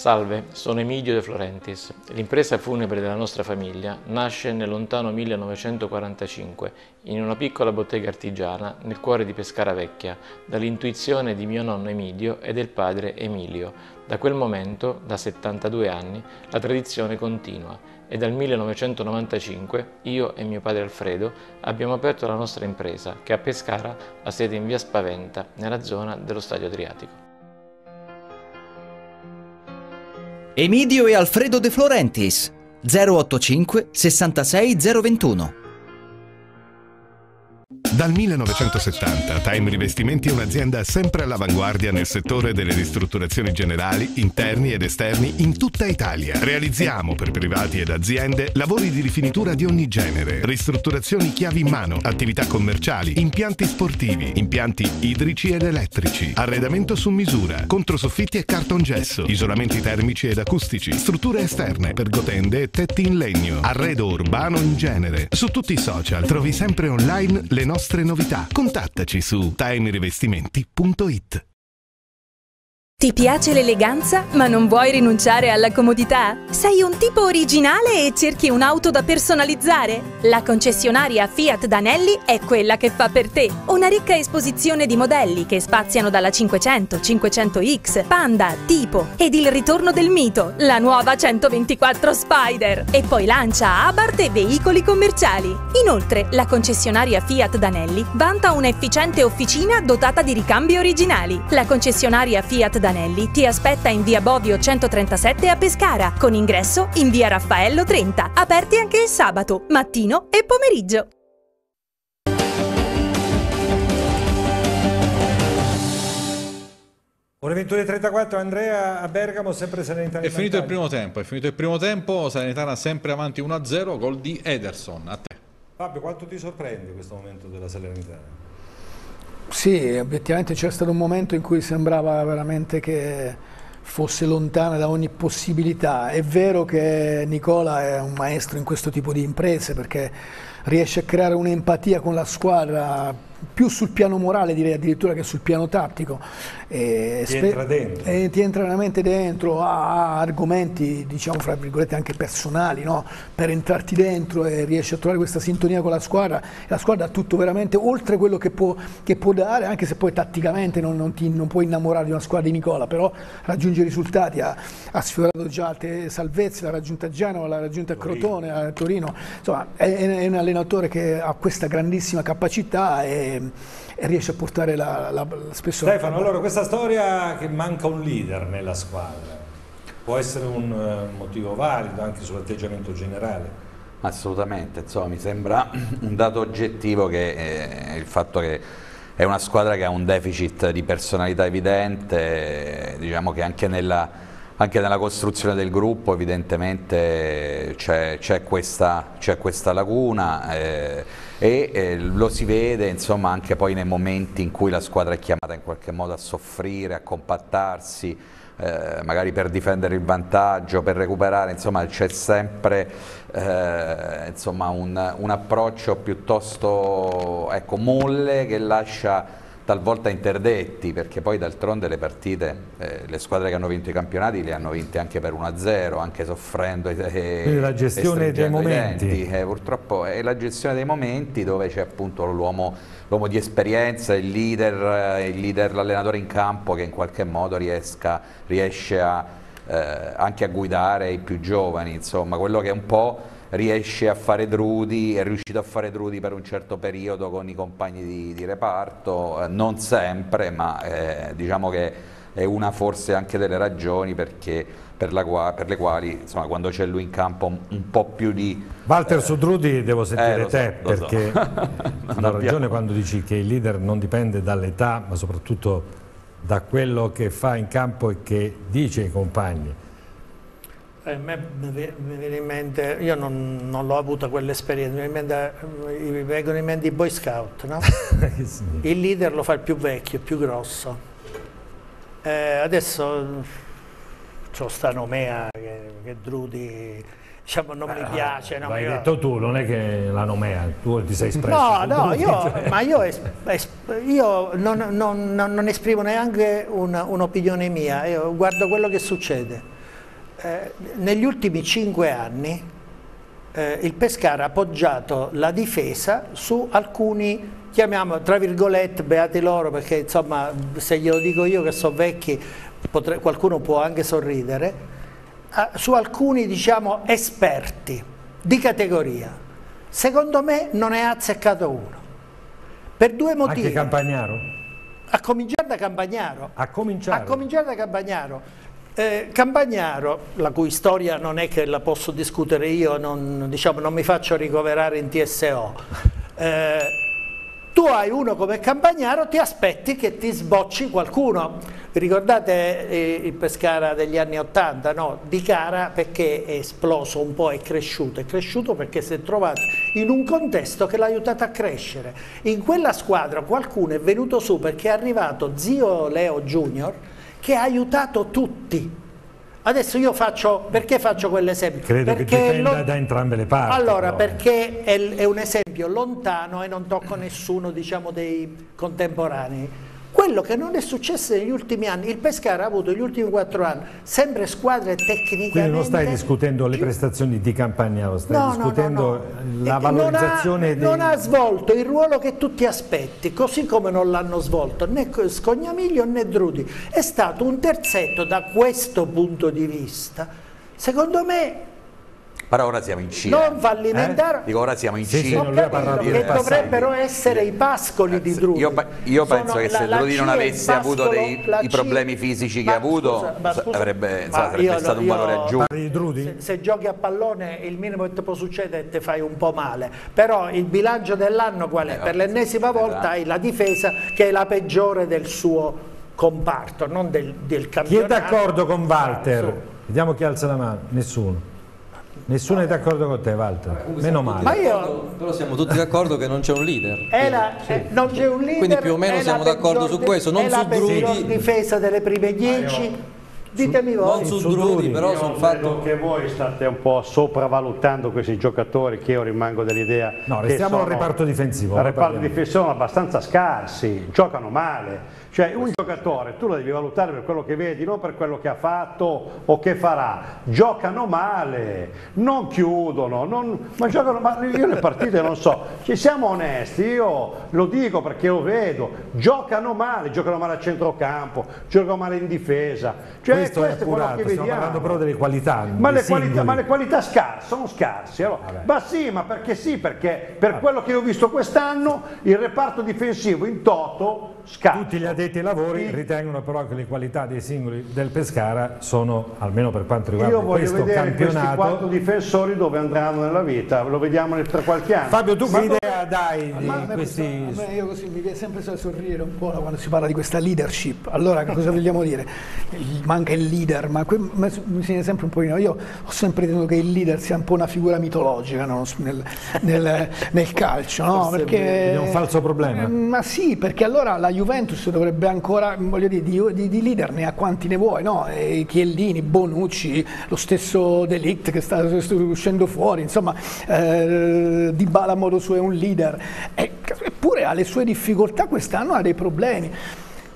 Salve, sono Emilio De Florentis. L'impresa funebre della nostra famiglia nasce nel lontano 1945 in una piccola bottega artigiana nel cuore di Pescara Vecchia, dall'intuizione di mio nonno Emilio e del padre Emilio. Da quel momento, da 72 anni, la tradizione continua e dal 1995 io e mio padre Alfredo abbiamo aperto la nostra impresa che a Pescara ha sede in via Spaventa, nella zona dello Stadio Adriatico. Emidio e Alfredo De Florentis. 085 66 021 dal 1970 Time Rivestimenti è un'azienda sempre all'avanguardia nel settore delle ristrutturazioni generali, interni ed esterni in tutta Italia. Realizziamo per privati ed aziende lavori di rifinitura di ogni genere, ristrutturazioni chiavi in mano, attività commerciali, impianti sportivi, impianti idrici ed elettrici, arredamento su misura, controsoffitti e cartongesso, isolamenti termici ed acustici, strutture esterne, pergotende e tetti in legno, arredo urbano in genere. Su tutti i social trovi sempre online le nostre nostre novità. Contattaci su timerivestimenti.it. Ti piace l'eleganza ma non vuoi rinunciare alla comodità? Sei un tipo originale e cerchi un'auto da personalizzare? La concessionaria Fiat Danelli è quella che fa per te. Una ricca esposizione di modelli che spaziano dalla 500, 500X, Panda, Tipo ed il ritorno del mito, la nuova 124 Spider. E poi lancia Abarth e veicoli commerciali. Inoltre, la concessionaria Fiat Danelli vanta un'efficiente officina dotata di ricambi originali. La concessionaria Fiat Danelli Danelli ti aspetta in via Bovio 137 a Pescara, con ingresso in via Raffaello 30, aperti anche il sabato, mattino e pomeriggio. Ore 21.34 Andrea a Bergamo, sempre Salernitana. È finito il primo tempo, è finito il primo tempo, Salernitana sempre avanti 1-0, gol di Ederson. A te. Fabio, quanto ti sorprende questo momento della Salernitana? Sì, obiettivamente c'è stato un momento in cui sembrava veramente che fosse lontana da ogni possibilità. È vero che Nicola è un maestro in questo tipo di imprese perché riesce a creare un'empatia con la squadra più sul piano morale direi addirittura che sul piano tattico. E ti entra dentro. E ti entra veramente dentro, ha, argomenti diciamo fra virgolette anche personali no? per entrarti dentro e riesce a trovare questa sintonia con la squadra la squadra ha tutto veramente oltre quello che può, che può dare anche se poi tatticamente non, non, ti, non, puoi innamorare di una squadra di Nicola però raggiunge risultati, ha, ha sfiorato già altre salvezze, l'ha raggiunta a Genova, l'ha raggiunta a Crotone, a Torino, insomma è, è un allenatore che ha questa grandissima capacità e, riesce a portare la, la, spesso... Stefano, allora questa storia che manca un leader nella squadra può essere un uh, motivo valido anche sull'atteggiamento generale? Assolutamente, insomma mi sembra un dato oggettivo che è il fatto che è una squadra che ha un deficit di personalità evidente, diciamo che anche nella, anche nella costruzione del gruppo evidentemente c'è questa, questa, lacuna. Eh, e eh, lo si vede insomma, anche poi nei momenti in cui la squadra è chiamata in qualche modo a soffrire, a compattarsi, eh, magari per difendere il vantaggio, per recuperare, insomma c'è sempre eh, insomma, un, un, approccio piuttosto ecco, molle che lascia talvolta interdetti perché poi d'altronde le partite, eh, le squadre che hanno vinto i campionati le hanno vinte anche per 1-0, anche soffrendo. Eh, la gestione dei momenti. Eh, purtroppo è la gestione dei momenti dove c'è appunto l'uomo di esperienza, il leader, eh, il leader, l'allenatore in campo che in qualche modo riesca, riesce a, eh, anche a guidare i più giovani, insomma quello che è un po' riesce a fare Drudi, è riuscito a fare Drudi per un certo periodo con i compagni di, di reparto, eh, non sempre, ma eh, diciamo che è una forse anche delle ragioni perché, per, la, per, le quali insomma, quando c'è lui in campo un po' più di... Walter eh, su Drudi devo sentire eh, te so, perché so. ha ragione quando dici che il leader non dipende dall'età ma soprattutto da quello che fa in campo e che dice ai compagni a eh, me mi viene in mente, io non, non l'ho avuta quell'esperienza, mi, mi, vengono in mente i Boy Scout, no? Il leader lo fa il più vecchio, il più grosso. Eh, adesso c'ho sta nomea che, che Drudi diciamo non mi piace. No, L'hai io... detto tu, non è che la nomea, tu ti sei espresso. No, no, io, ma io, io non, non, non, esprimo neanche un'opinione mia, io guardo quello che succede eh, negli ultimi cinque anni eh, il Pescara ha appoggiato la difesa su alcuni, chiamiamo tra virgolette, beati loro, perché insomma se glielo dico io che sono vecchi, potre, qualcuno può anche sorridere, eh, su alcuni diciamo esperti di categoria. Secondo me non ne ha azzeccato uno. Per due motivi. Anche Campagnaro? A cominciare da Campagnaro. A cominciare? A cominciare da Campagnaro. Eh, Campagnaro, la cui storia non è che la posso discutere io, non, diciamo, non mi faccio ricoverare in TSO. Eh, tu hai uno come Campagnaro, ti aspetti che ti sbocci qualcuno. Ricordate eh, il Pescara degli anni Ottanta? No? Di Cara perché è esploso un po', è cresciuto. È cresciuto perché si è trovato in un contesto che l'ha aiutato a crescere. In quella squadra qualcuno è venuto su perché è arrivato zio Leo Junior che ha aiutato tutti. Adesso io faccio, perché faccio quell'esempio? Credo perché che dipenda lo- da entrambe le parti. allora, però. perché è, è un esempio lontano e non tocco nessuno diciamo, dei contemporanei. Quello che non è successo negli ultimi anni, il Pescara ha avuto negli ultimi quattro anni sempre squadre tecnicamente... Quindi non stai discutendo le prestazioni di Campagnaro, stai No, discutendo no, no. la valorizzazione non ha, dei... non ha svolto il ruolo che tu ti aspetti, così come non l'hanno svolto né Scognamiglio né Drudi. È stato un terzetto da questo punto di vista. Secondo me Però ora siamo in Cina. non fallimentare. Dico, ora siamo in Sì, sì, Cina. ha parlato che dovrebbero essere i pascoli di Drudi. Io, io Sono penso che la- se Drudi non avesse avuto pascolo, dei, la i problemi fisici che Ma ha avuto, scusa, ma scusa, avrebbe, ma sarebbe io no- stato un io- valore aggiunto. Se, se giochi a pallone il minimo che ti può succedere è che ti fai un po' male, però il bilancio dell'anno qual è? Eh, per l'ennesima volta esatto. hai la difesa che è la peggiore del suo comparto, non del, del Chi è campionato. d'accordo con Walter? Vediamo chi alza la mano. Nessuno. Nessuno è d'accordo con te, Walter. Meno male. Ma io Però siamo tutti d'accordo che non c'è un leader. è la- eh, non c'è un leader, Quindi più o meno è la siamo d'accordo su questo, non è la su peggior Drudi. difesa delle prime 10. Ditemi voi. Non su Drudi, però vedo fatto che voi state un po' sopravvalutando questi giocatori che io rimango dell'idea No, che restiamo al sono- reparto difensivo. al reparto difensivo sono abbastanza scarsi, giocano male. Cioè un giocatore tu lo devi valutare per quello che vedi, non per quello che ha fatto o che farà. Giocano male, non chiudono, non- ma giocano male. Io le partite non so, ci siamo onesti, io lo dico perché lo vedo, giocano male, giocano male a centrocampo, giocano male in difesa. Cioè, Questo è quello che vediamo. parlando però delle qualità. Ma le, qualità, ma le qualità scarse, sono scarsi. allora. ma sì, ma perché sì? Perché per quello che ho visto quest'anno il reparto difensivo in toto scarso. Tutti gli addetti ai lavori ritengono però che le qualità dei singoli del Pescara sono, almeno per quanto riguarda Io voglio questo vedere questi campionato, quattro difensori dove andranno nella vita, lo vediamo tra qualche anno. Fabio, tu Ma che dove- idea dai di Ma questi... questo- io così mi viene sempre a sorridere un po' quando si parla di questa leadership. Allora, cosa vogliamo dire? Manca il leader, ma mi viene sempre un po' Io ho sempre ritenuto che il leader sia un po' una figura mitologica no? nel, nel- nel calcio, no? Perché, è un falso problema. Ma sì, perché allora la Juventus dovrebbe ancora, voglio dire, di, di- di leader ne ha quanti ne vuoi, no? Chiellini, Bonucci, lo stesso Delict che sta uscendo fuori, insomma, eh, Di Bala a modo suo è un leader, E- eppure ha le sue difficoltà, quest'anno ha dei problemi.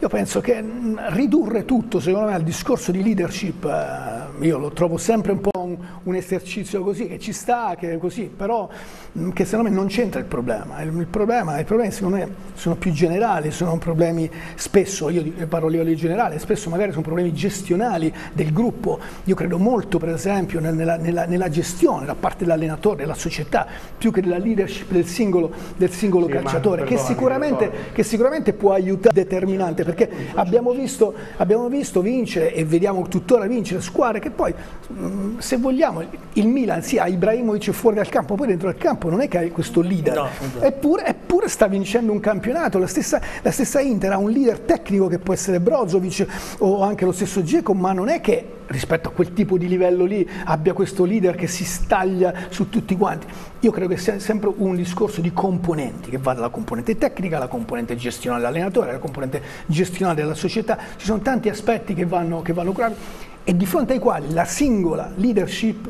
Io penso che mh, ridurre tutto, secondo me, al discorso di leadership, eh, io lo trovo sempre un po' un, un esercizio così, che ci sta, che è così, però mh, che secondo me non c'entra il problema. Il, il problema. I problemi secondo me sono più generali, sono problemi spesso, io parlo a livello generale, spesso magari sono problemi gestionali del gruppo. Io credo molto per esempio nel- nella, nella- nella gestione da parte dell'allenatore, della società, più che della leadership del singolo, del singolo Sì, calciatore, che sicuramente, che sicuramente può aiutare determinante perché abbiamo visto, abbiamo visto vincere e vediamo tuttora vincere squadre che poi mh, se vogliamo il Milan sì ha Ibrahimovic fuori dal campo poi dentro al campo non è che ha questo leader No, no. eppure, eppure sta vincendo un campionato la stessa, la stessa Inter ha un leader tecnico che può essere Brozovic o anche lo stesso Dzeko ma non è che rispetto a quel tipo di livello lì abbia questo leader che si staglia su tutti quanti io credo che sia sempre un discorso di componenti, che va dalla componente tecnica alla componente gestionale dell'allenatore, alla componente gestionale della società. Ci sono tanti aspetti che vanno, che vanno curati e di fronte ai quali la singola leadership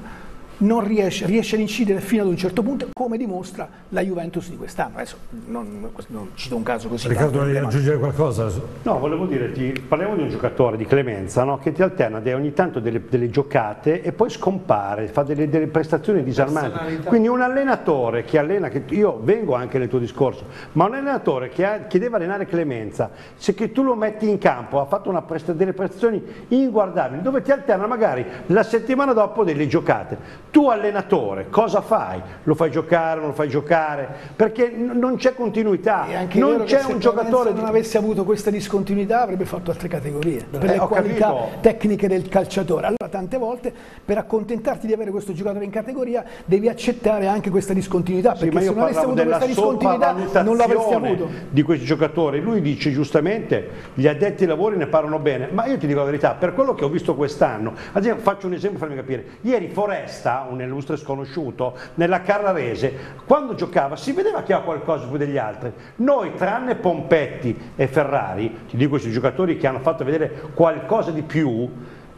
non riesce, riesce ad incidere fino ad un certo punto, come dimostra la Juventus di quest'anno. Adesso non, non cito un caso così. Riccardo, volevi aggiungere qualcosa? No, volevo dire, ti, parliamo di un giocatore di clemenza no? che ti alterna ogni tanto delle, delle, giocate e poi scompare, fa delle, delle prestazioni disarmanti. Quindi un allenatore che allena, che io vengo anche nel tuo discorso, ma un allenatore che, ha, che deve allenare clemenza, se che tu lo metti in campo, ha fatto una presta, delle prestazioni inguardabili, dove ti alterna magari la settimana dopo delle giocate. Tu allenatore cosa fai? Lo fai giocare, non lo fai giocare? Perché non c'è continuità, non c'è un giocatore... Se non avesse avuto questa discontinuità avrebbe fatto altre categorie, per eh, le qualità capito. tecniche del calciatore. Tante volte per accontentarti di avere questo giocatore in categoria devi accettare anche questa discontinuità, perché sì, se non avessi avuto questa discontinuità non l'avresti avuto. di questi giocatori, lui dice giustamente gli addetti ai lavori ne parlano bene, ma io ti dico la verità, per quello che ho visto quest'anno, faccio un esempio per farmi capire, ieri Foresta, un illustre sconosciuto, nella Carrarese, quando giocava si vedeva che ha qualcosa più degli altri, noi tranne Pompetti e Ferrari, ti dico questi giocatori che hanno fatto vedere qualcosa di più,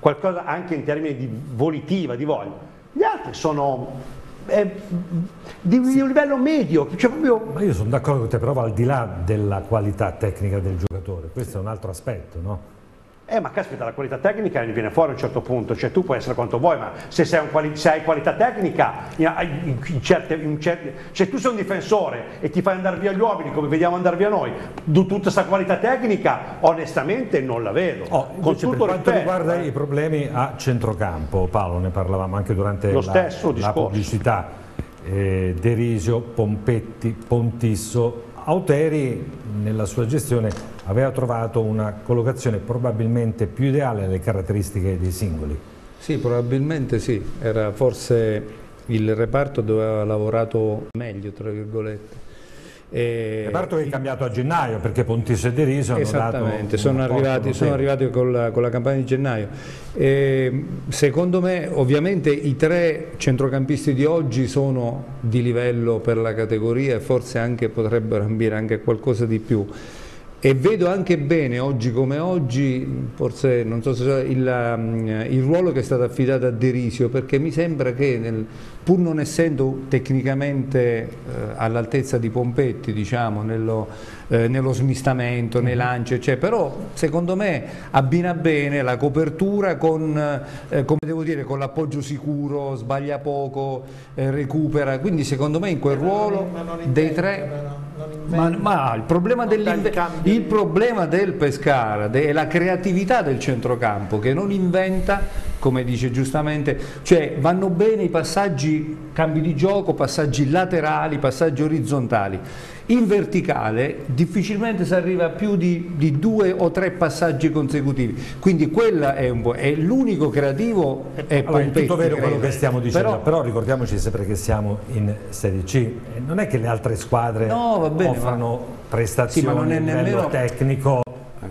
qualcosa anche in termini di volitiva, di voglia, gli altri sono eh, di un livello medio. Cioè proprio... Ma io sono d'accordo con te, però al di là della qualità tecnica del giocatore, questo è un altro aspetto, no? Eh ma caspita la qualità tecnica viene fuori a un certo punto, cioè tu puoi essere quanto vuoi, ma se, quali se hai qualità tecnica, in, in certe, in certe, cioè tu sei un difensore e ti fai andare via gli uomini come vediamo andare via noi, tutta questa qualità tecnica onestamente non la vedo. Oh, con tutto per quanto riguarda i problemi a centrocampo, Paolo ne parlavamo anche durante la, la pubblicità, eh, Derisio, Pompetti, Pontisso, Auteri nella sua gestione aveva trovato una collocazione probabilmente più ideale alle caratteristiche dei singoli. Sì, probabilmente sì, era forse il reparto dove aveva lavorato meglio, tra virgolette. E... Reparto che è cambiato a gennaio perché Pontiso e Deriso hanno Esattamente, sono arrivati, sono arrivati, con la, con la campagna di gennaio. E, secondo me ovviamente i tre centrocampisti di oggi sono di livello per la categoria e forse anche potrebbero ambire anche qualcosa di più e vedo anche bene oggi come oggi, forse non so se il, um, il ruolo che è stato affidato a Derisio perché mi sembra che nel, pur non essendo tecnicamente eh, all'altezza di Pompetti diciamo, nello, eh, nello smistamento, nei mhm. lanci, cioè, però secondo me abbina bene la copertura con, eh, come devo dire, con l'appoggio sicuro, sbaglia poco, eh, recupera, quindi secondo me in quel ruolo dei tre... Ma, ma, il, problema il problema del Pescara è la creatività del centrocampo che non inventa come dice giustamente, cioè vanno bene i passaggi, cambi di gioco, passaggi laterali, passaggi orizzontali. In verticale difficilmente si arriva a più di, di due o tre passaggi consecutivi, quindi quella è, è l'unico creativo è allora, È tutto vero quello che stiamo dicendo, però, però, ricordiamoci sempre che siamo in Serie C, non è che le altre squadre no, bene, offrano ma... prestazioni sì, ma non è nemmeno... tecnico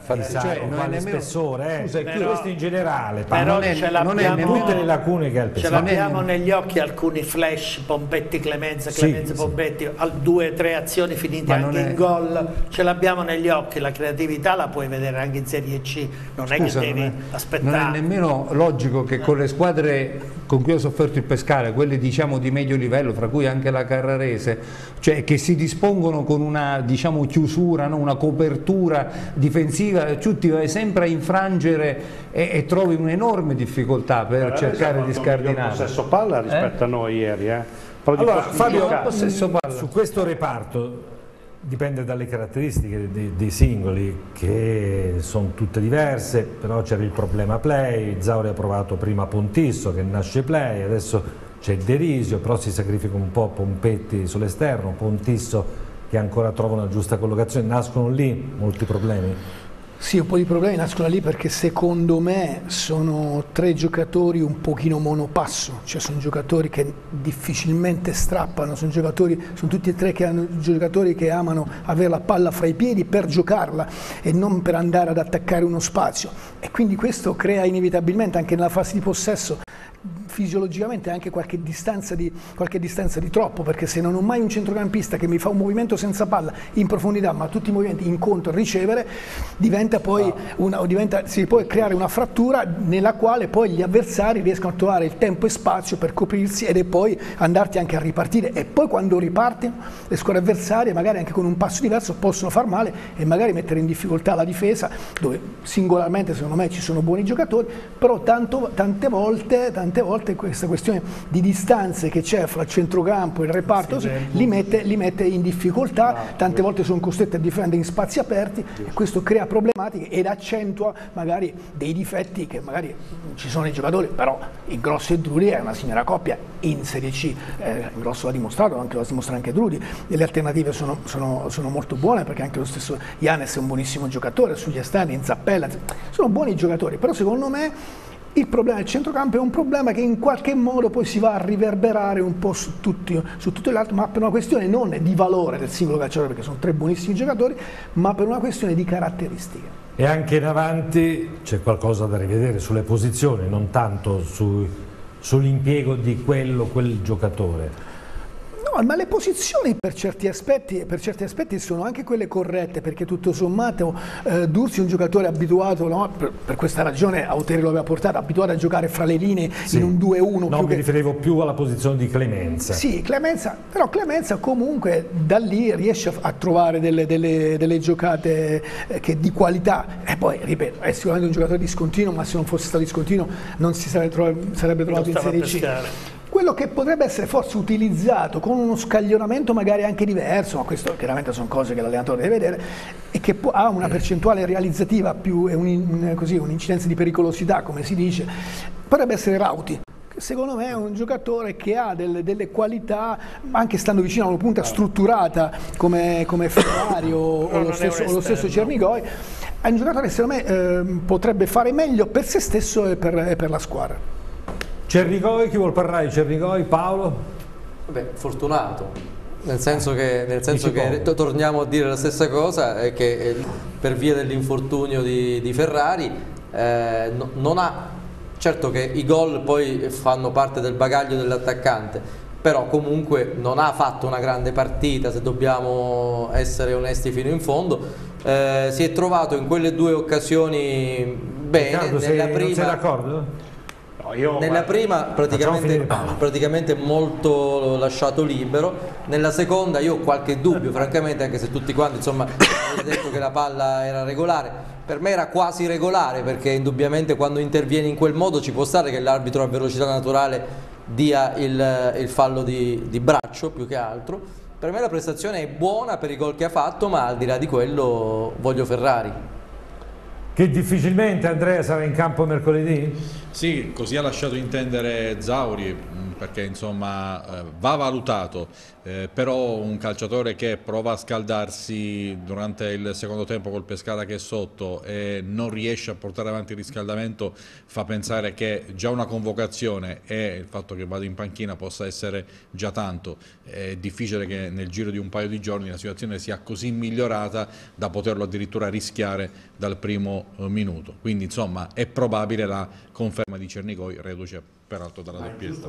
infatti, cioè, non è nemmeno, spessore, eh. Scusa, però, questo in generale, però non è, non è tutte le lacune che ha il Ce l'abbiamo negli occhi alcuni flash, Pompetti Clemenza, Clemenza sì, Pompetti, sì. due o tre azioni finite Ma anche in gol, ce l'abbiamo negli occhi, la creatività la puoi vedere anche in Serie C, non Scusa, è che devi non è, aspettare. Non è nemmeno logico che con le squadre con cui ho sofferto il pescare, quelle diciamo di medio livello, fra cui anche la Carrarese, cioè che si dispongono con una diciamo, chiusura, no? una copertura difensiva, tu ti vai sempre a infrangere e, e trovi un'enorme difficoltà per Carrarese cercare di scardinare. Il possesso palla rispetto eh? a noi ieri, eh? Allora, Fabio, su questo reparto dipende dalle caratteristiche dei, dei, singoli che sono tutte diverse, però c'era il problema play, Zauri ha provato prima Pontisso che nasce play, adesso c'è Derisio, però si sacrifica un po' Pompetti sull'esterno, Pontisso che ancora trova una giusta collocazione, nascono lì molti problemi? Sì, un po' di problemi nascono lì perché secondo me sono tre giocatori un pochino monopasso, cioè sono giocatori che difficilmente strappano, sono, giocatori, sono tutti e tre che hanno, giocatori che amano avere la palla fra i piedi per giocarla e non per andare ad attaccare uno spazio. E quindi questo crea inevitabilmente anche nella fase di possesso fisiologicamente anche qualche distanza, di, qualche distanza di troppo, perché se non ho mai un centrocampista che mi fa un movimento senza palla in profondità, ma tutti i movimenti incontro a ricevere, diventa poi una, diventa, si può creare una frattura nella quale poi gli avversari riescono a trovare il tempo e spazio per coprirsi ed e poi andarti anche a ripartire. E poi quando ripartono le squadre avversarie magari anche con un passo diverso possono far male e magari mettere in difficoltà la difesa dove singolarmente secondo me ci sono buoni giocatori però tanto, tante, volte, tante volte questa questione di distanze che c'è fra il centrocampo e il reparto sì, li, mette, li, mette, in difficoltà tante volte sono costretti a difendere in spazi aperti e questo crea problematiche ed accentua magari dei difetti che magari ci sono i giocatori però il Grosso e Drudi è una signora coppia in Serie C. Eh, il Grosso l'ha dimostrato anche lo dimostra anche Drudi e le alternative sono, sono, sono molto buone perché anche lo stesso Ianes è un buonissimo giocatore sugli esterni, in Zappella sono buoni giocatori però secondo me il problema del centrocampo è un problema che in qualche modo poi si va a riverberare un po' su, tutti, su tutto l'altro, ma per una questione non di valore del singolo calciatore, perché sono tre buonissimi giocatori, ma per una questione di caratteristiche. E anche in avanti c'è qualcosa da rivedere sulle posizioni, non tanto su, sull'impiego di quello, quel giocatore. No, ma le posizioni per certi, aspetti, per certi aspetti, sono anche quelle corrette, perché tutto sommato eh, Dursi è un giocatore abituato, no? per, per, questa ragione Auteri lo aveva portato, abituato a giocare fra le linee sì. in un 2-1. No, mi che... riferivo più alla posizione di Clemenza. Sì, Clemenza, però Clemenza comunque da lì riesce a, a trovare delle, delle, delle giocate eh, che di qualità, e poi ripeto, è sicuramente un giocatore discontinuo, ma se non fosse stato discontinuo non si sarebbe trovato, sarebbe trovato in Serie C quello che potrebbe essere forse utilizzato con uno scaglionamento magari anche diverso, ma questo chiaramente sono cose che l'allenatore deve vedere, e che può, ha una percentuale realizzativa più e un, così, un'incidenza di pericolosità, come si dice, potrebbe essere Rauti secondo me è un giocatore che ha delle, delle, qualità, anche stando vicino a una punta strutturata come, come Ferrari o, o, lo stesso, o, lo stesso, Cernigoi, è un giocatore che secondo me eh, potrebbe fare meglio per se stesso e per, e per la squadra. Cernigoi, chi vuol parlare di Cernigoi? Paolo? Beh, fortunato, nel senso che, nel senso che torniamo a dire la stessa cosa, è che eh, per via dell'infortunio di, di, Ferrari eh, no, non ha, certo che i gol poi fanno parte del bagaglio dell'attaccante, però comunque non ha fatto una grande partita se dobbiamo essere onesti fino in fondo, eh, si è trovato in quelle due occasioni bene, Riccardo, nella sei, prima... Non io, nella prima praticamente, praticamente, molto lasciato libero, nella seconda io ho qualche dubbio francamente anche se tutti quanti insomma avete detto che la palla era regolare, per me era quasi regolare perché indubbiamente quando interviene in quel modo ci può stare che l'arbitro a velocità naturale dia il, il fallo di, di braccio più che altro. Per me la prestazione è buona per i gol che ha fatto ma al di là di quello voglio Ferrari. Che difficilmente Andrea sarà in campo mercoledì? Sì, così ha lasciato intendere Zauri, perché insomma eh, va valutato, eh, però un calciatore che prova a scaldarsi durante il secondo tempo col Pescara che è sotto e non riesce a portare avanti il riscaldamento fa pensare che già una convocazione e il fatto che vada in panchina possa essere già tanto. È difficile che nel giro di un paio di giorni la situazione sia così migliorata da poterlo addirittura rischiare dal primo eh, minuto. Quindi insomma è probabile la conferma di Cernigoi, reduce peraltro dalla doppietta.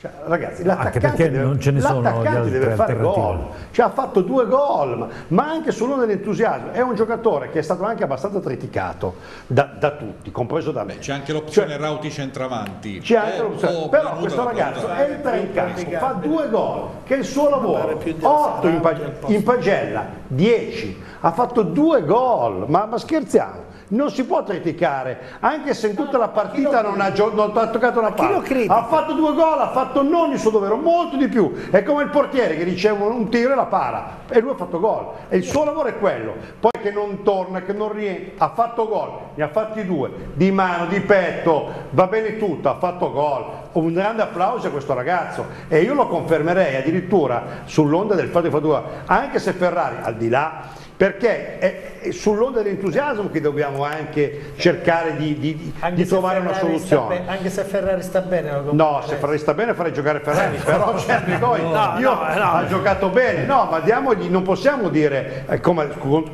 Cioè, ragazzi, anche perché non ce ne sono deve fare gol. Cioè, ha fatto due gol, ma, ma anche solo nell'entusiasmo. È un giocatore che è stato anche abbastanza criticato da, da tutti, compreso da me. C'è anche l'opzione cioè, Rauti centravanti. C'è anche eh, l'opzione. Però questo ragazzo entra in campo, fa due gol, che è il suo lavoro. 8 in, in pagella, 10. Ha fatto due gol, ma, ma scherziamo non si può criticare, anche se in tutta la partita non ha, non ha, toccato una palla. Ha fatto due gol, ha fatto non il suo dovere, molto di più. È come il portiere che riceve un tiro e la para e lui ha fatto gol. E il suo lavoro è quello. Poi che non torna, che non rientra, ha fatto gol, ne ha fatti due, di mano, di petto, va bene tutto, ha fatto gol. Un grande applauso a questo ragazzo e io lo confermerei addirittura sull'onda del fatto di fare due, anche se Ferrari al di là perché è, sull'onda dell'entusiasmo che dobbiamo anche cercare di, di, di trovare una soluzione. anche se Ferrari sta bene. No, se Ferrari sta bene farei giocare Ferrari, eh, però certo, poi no, io no, no, ha giocato bene, no, ma diamogli, non possiamo dire, eh, come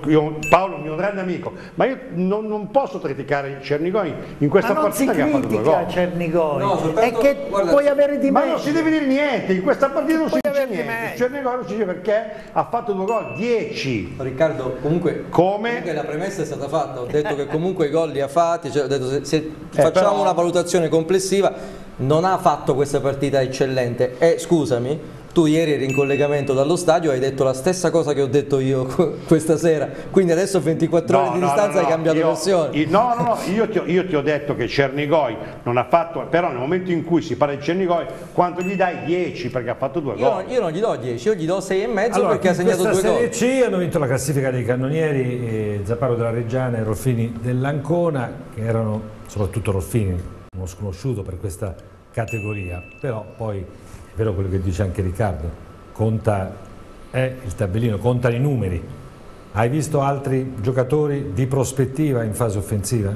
io, Paolo, mio grande amico, ma io non, non posso criticare Cernigoi in questa ma partita che ha fatto due gol. Cernigoi, no, è che guarda, puoi avere di ma meglio. Ma non si deve dire niente, in questa partita non si dice niente. Cernigoi non si dice perché ha fatto due gol, 10. Riccardo Riccardo, comunque, Come? comunque la premessa è stata fatta, ho detto che comunque i gol li ha fatti, cioè ho detto se, se Eh, facciamo però- una valutazione complessiva, non ha fatto questa partita eccellente e scusami, tu ieri eri in collegamento dallo stadio e hai detto la stessa cosa che ho detto io questa sera, quindi adesso a 24 ore di distanza hai cambiato io- versione. io- no, no, no, io ti, ho, io ti ho detto che Cernigoi non ha fatto, però nel momento in cui si parla di Cernigoi, quanto gli dai? 10 perché ha fatto due Io, gol. io non gli do 10, io gli do 6 e mezzo Allora, perché ha segnato questa due Serie gol. C hanno vinto la classifica dei cannonieri eh, Zapparo della Reggiana e Rolfini dell'Ancona, che erano soprattutto Rolfini, uno sconosciuto per questa categoria, però poi vero quello che dice anche Riccardo, conta è il tabellino, contano i numeri. Hai visto altri giocatori di prospettiva in fase offensiva?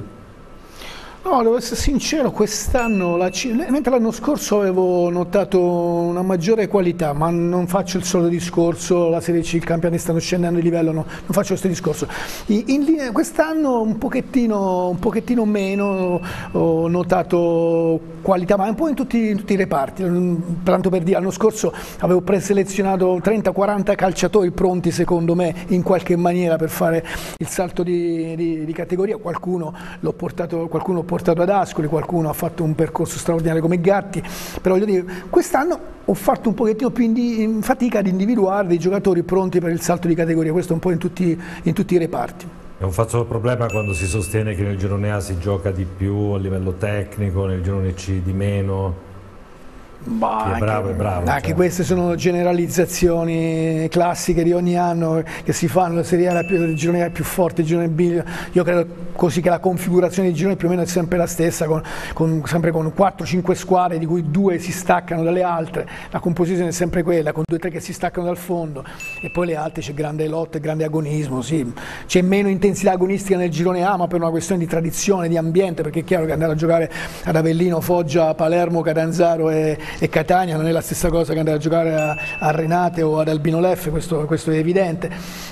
No, devo essere sincero, quest'anno, la C- mentre l'anno scorso avevo notato una maggiore qualità, ma non faccio il solo discorso, la Serie C, i campioni stanno scendendo di livello, no, non faccio questo discorso. Quest'anno un pochettino, un pochettino meno ho notato qualità, ma un po' in tutti, in tutti i reparti. Mm, Tanto per dire, l'anno scorso avevo preselezionato 30-40 calciatori pronti secondo me in qualche maniera per fare il salto di, di- di categoria, qualcuno l'ho portato, qualcuno portato ad Ascoli, qualcuno ha fatto un percorso straordinario come Gatti, però voglio dire, quest'anno ho fatto un pochettino più fatica ad individuare dei giocatori pronti per il salto di categoria, questo un po' in tutti, in tutti i reparti. È un falso problema quando si sostiene che nel girone A si gioca di più a livello tecnico, nel girone C di meno. Bah, è bravo bravo. Anche cioè. queste sono generalizzazioni classiche di ogni anno che si fanno, la Serie A è più, il girone A è più forte, il girone B, io credo così che la configurazione di girone più o meno è sempre la stessa, con, con- sempre con 4-5 squadre di cui due si staccano dalle altre, la composizione è sempre quella, con due o tre che si staccano dal fondo e poi le altre c'è grande lotta e grande agonismo, sì. c'è meno intensità agonistica nel girone A ma per una questione di tradizione, di ambiente, perché è chiaro che andare a giocare ad Avellino, Foggia, Palermo, Catanzaro e, e Catania non è la stessa cosa che andare a giocare a, a Renate o ad Albino Leffe, questo, questo è evidente,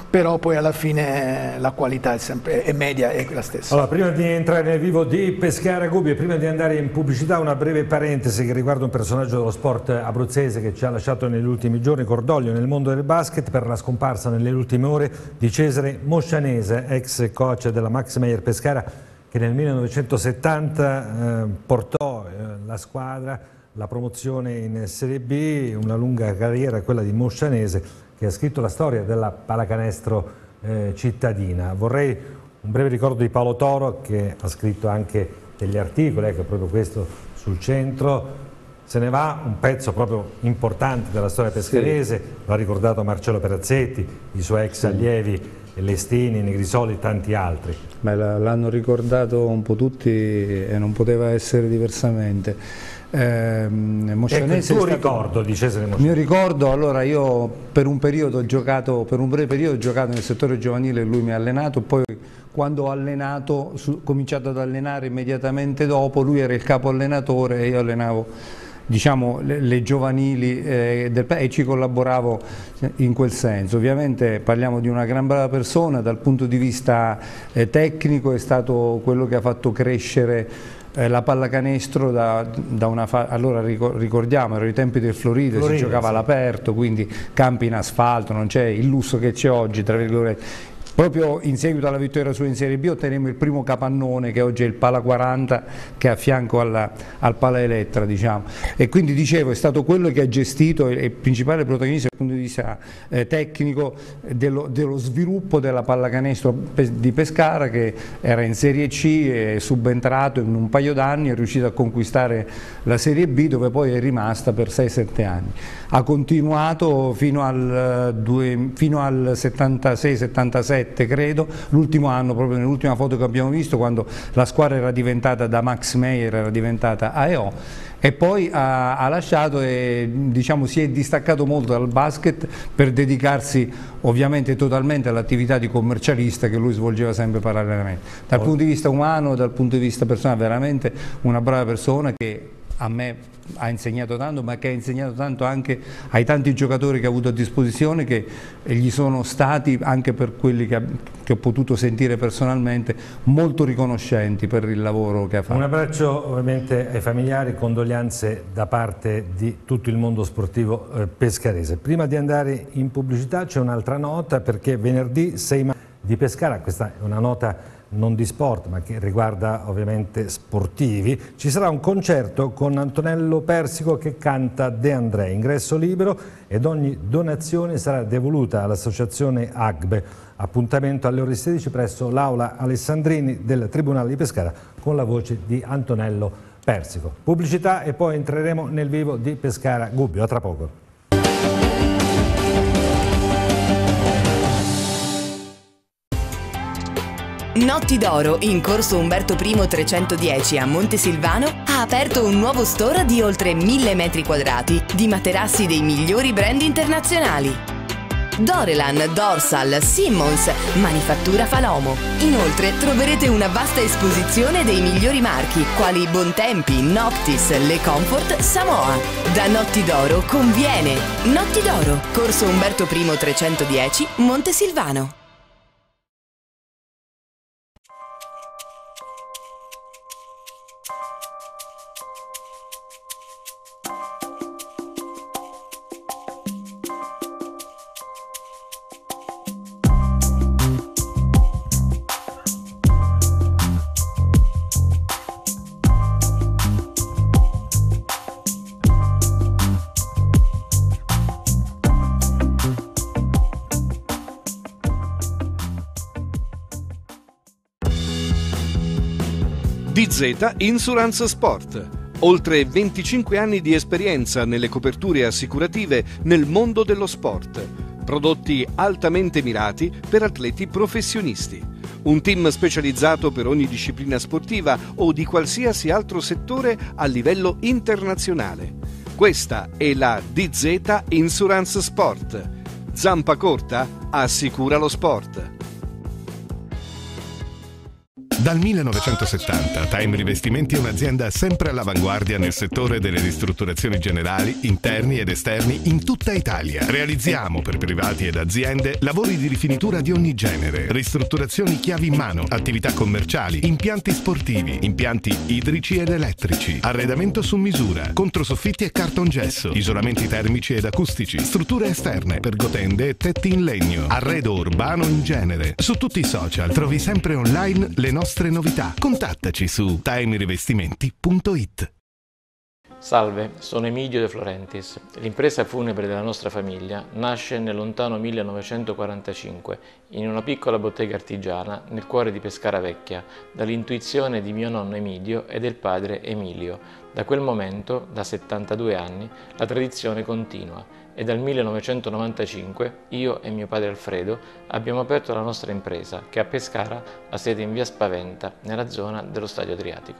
però poi alla fine la qualità è, sempre, è media, è la stessa. Allora, prima di entrare nel vivo di Pescara Gubbio e prima di andare in pubblicità, una breve parentesi che riguarda un personaggio dello sport abruzzese che ci ha lasciato negli ultimi giorni, cordoglio nel mondo del basket per la scomparsa nelle ultime ore di Cesare Moscianese, ex coach della Max Meyer Pescara, che nel 1970 eh, portò eh, la squadra la promozione in Serie B, una lunga carriera quella di Moscianese che ha scritto la storia della pallacanestro eh, cittadina. Vorrei un breve ricordo di Paolo Toro che ha scritto anche degli articoli, ecco proprio questo sul centro. Se ne va un pezzo proprio importante della storia pescarese, lo ha ricordato Marcello Perazzetti, i suoi ex allievi Lestini, Negrisoli e tanti altri. L'hanno ricordato un po' tutti e non poteva essere diversamente. Ehm, Ecco il tuo ricordo di Cesare Il Moscianese. mio ricordo, allora io per un periodo ho giocato, per un breve periodo ho giocato nel settore giovanile e lui mi ha allenato, poi quando ho allenato, ho cominciato ad allenare immediatamente dopo, lui era il capo allenatore e io allenavo diciamo, le, le giovanili eh, del, e ci collaboravo in quel senso. Ovviamente parliamo di una gran brava persona, dal punto di vista eh, tecnico è stato quello che ha fatto crescere eh, la pallacanestro da, da una fa- allora ricor- ricordiamo erano i tempi del Floride, Floride, si giocava sì. all'aperto, quindi campi in asfalto, non c'è il lusso che c'è oggi, tra virgolette. Proprio in seguito alla vittoria sua in Serie B ottenemmo il primo capannone che oggi è il Pala 40 che è a fianco alla- al Pala Elettra diciamo. e quindi dicevo è stato quello che ha gestito e il principale protagonista dal punto di vista eh, tecnico dello, dello sviluppo della pallacanestro di Pescara che era in Serie C è subentrato in un paio d'anni è riuscito a conquistare la Serie B dove poi è rimasta per 6-7 anni ha continuato fino al, eh, al 76-77 credo, l'ultimo anno proprio nell'ultima foto che abbiamo visto quando la squadra era diventata da Max Meyer, era diventata AEO e poi ha, ha lasciato e diciamo, si è distaccato molto dal basket per dedicarsi ovviamente totalmente all'attività di commercialista che lui svolgeva sempre parallelamente. Dal punto di vista umano, dal punto di vista personale, veramente una brava persona che a me ha insegnato tanto, ma che ha insegnato tanto anche ai tanti giocatori che ha avuto a disposizione, che gli sono stati, anche per quelli che, ha- che ho potuto sentire personalmente, molto riconoscenti per il lavoro che ha fatto. Un abbraccio ovviamente ai familiari, condoglianze da parte di tutto il mondo sportivo eh, pescarese. Prima di andare in pubblicità c'è un'altra nota perché venerdì 6 maggio di Pescara. Questa è una nota non di sport ma che riguarda ovviamente sportivi, ci sarà un concerto con Antonello Persico che canta De André, ingresso libero ed ogni donazione sarà devoluta all'associazione AGBE. Appuntamento alle ore 16 presso l'Aula Alessandrini del Tribunale di Pescara con la voce di Antonello Persico. Pubblicità e poi entreremo nel vivo di Pescara Gubbio. A tra poco. Notti d'Oro, in corso Umberto I 310 a Montesilvano, ha aperto un nuovo store di oltre 1000 metri quadrati di materassi dei migliori brand internazionali. Dorelan, Dorsal, Simmons, Manifattura Falomo. Inoltre troverete una vasta esposizione dei migliori marchi, quali Bontempi, Noctis, Le Comfort, Samoa. Da Notti d'Oro conviene. Notti d'Oro, corso Umberto I 310, Montesilvano. DZ Insurance Sport. Oltre 25 anni di esperienza nelle coperture assicurative nel mondo dello sport. Prodotti altamente mirati per atleti professionisti. Un team specializzato per ogni disciplina sportiva o di qualsiasi altro settore a livello internazionale. Questa è la DZ Insurance Sport. Zampa corta? Assicura lo sport. Dal 1970 Time Rivestimenti è un'azienda sempre all'avanguardia nel settore delle ristrutturazioni generali, interni ed esterni in tutta Italia. Realizziamo per privati ed aziende lavori di rifinitura di ogni genere, ristrutturazioni chiavi in mano, attività commerciali, impianti sportivi, impianti idrici ed elettrici, arredamento su misura, controsoffitti e cartongesso, isolamenti termici ed acustici, strutture esterne, pergotende e tetti in legno, arredo urbano in genere. Su tutti i social trovi sempre online le nostre nostre novità. Contattaci su timerivestimenti.it. Salve, sono Emilio De Florentis. L'impresa funebre della nostra famiglia nasce nel lontano 1945 in una piccola bottega artigiana nel cuore di Pescara Vecchia, dall'intuizione di mio nonno Emilio e del padre Emilio. Da quel momento, da 72 anni, la tradizione continua e dal 1995 io e mio padre Alfredo abbiamo aperto la nostra impresa che a Pescara ha sede in via Spaventa, nella zona dello Stadio Adriatico.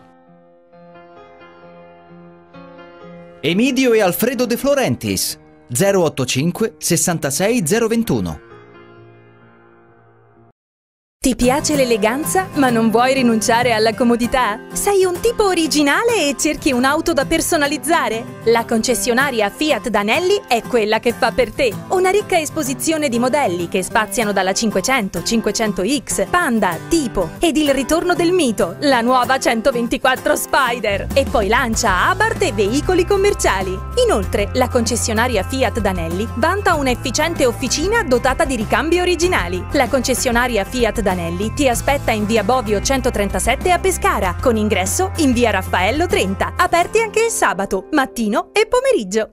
Emidio e Alfredo De Florentis 085 66 021 Ti piace l'eleganza ma non vuoi rinunciare alla comodità? Sei un tipo originale e cerchi un'auto da personalizzare? La concessionaria Fiat Danelli è quella che fa per te. Una ricca esposizione di modelli che spaziano dalla 500, 500X, Panda, Tipo ed il ritorno del mito, la nuova 124 Spider. E poi lancia Abarth e veicoli commerciali. Inoltre, la concessionaria Fiat Danelli vanta un'efficiente officina dotata di ricambi originali. La concessionaria Fiat Danelli Danelli ti aspetta in via Bovio 137 a Pescara, con ingresso in via Raffaello 30, aperti anche il sabato, mattino e pomeriggio.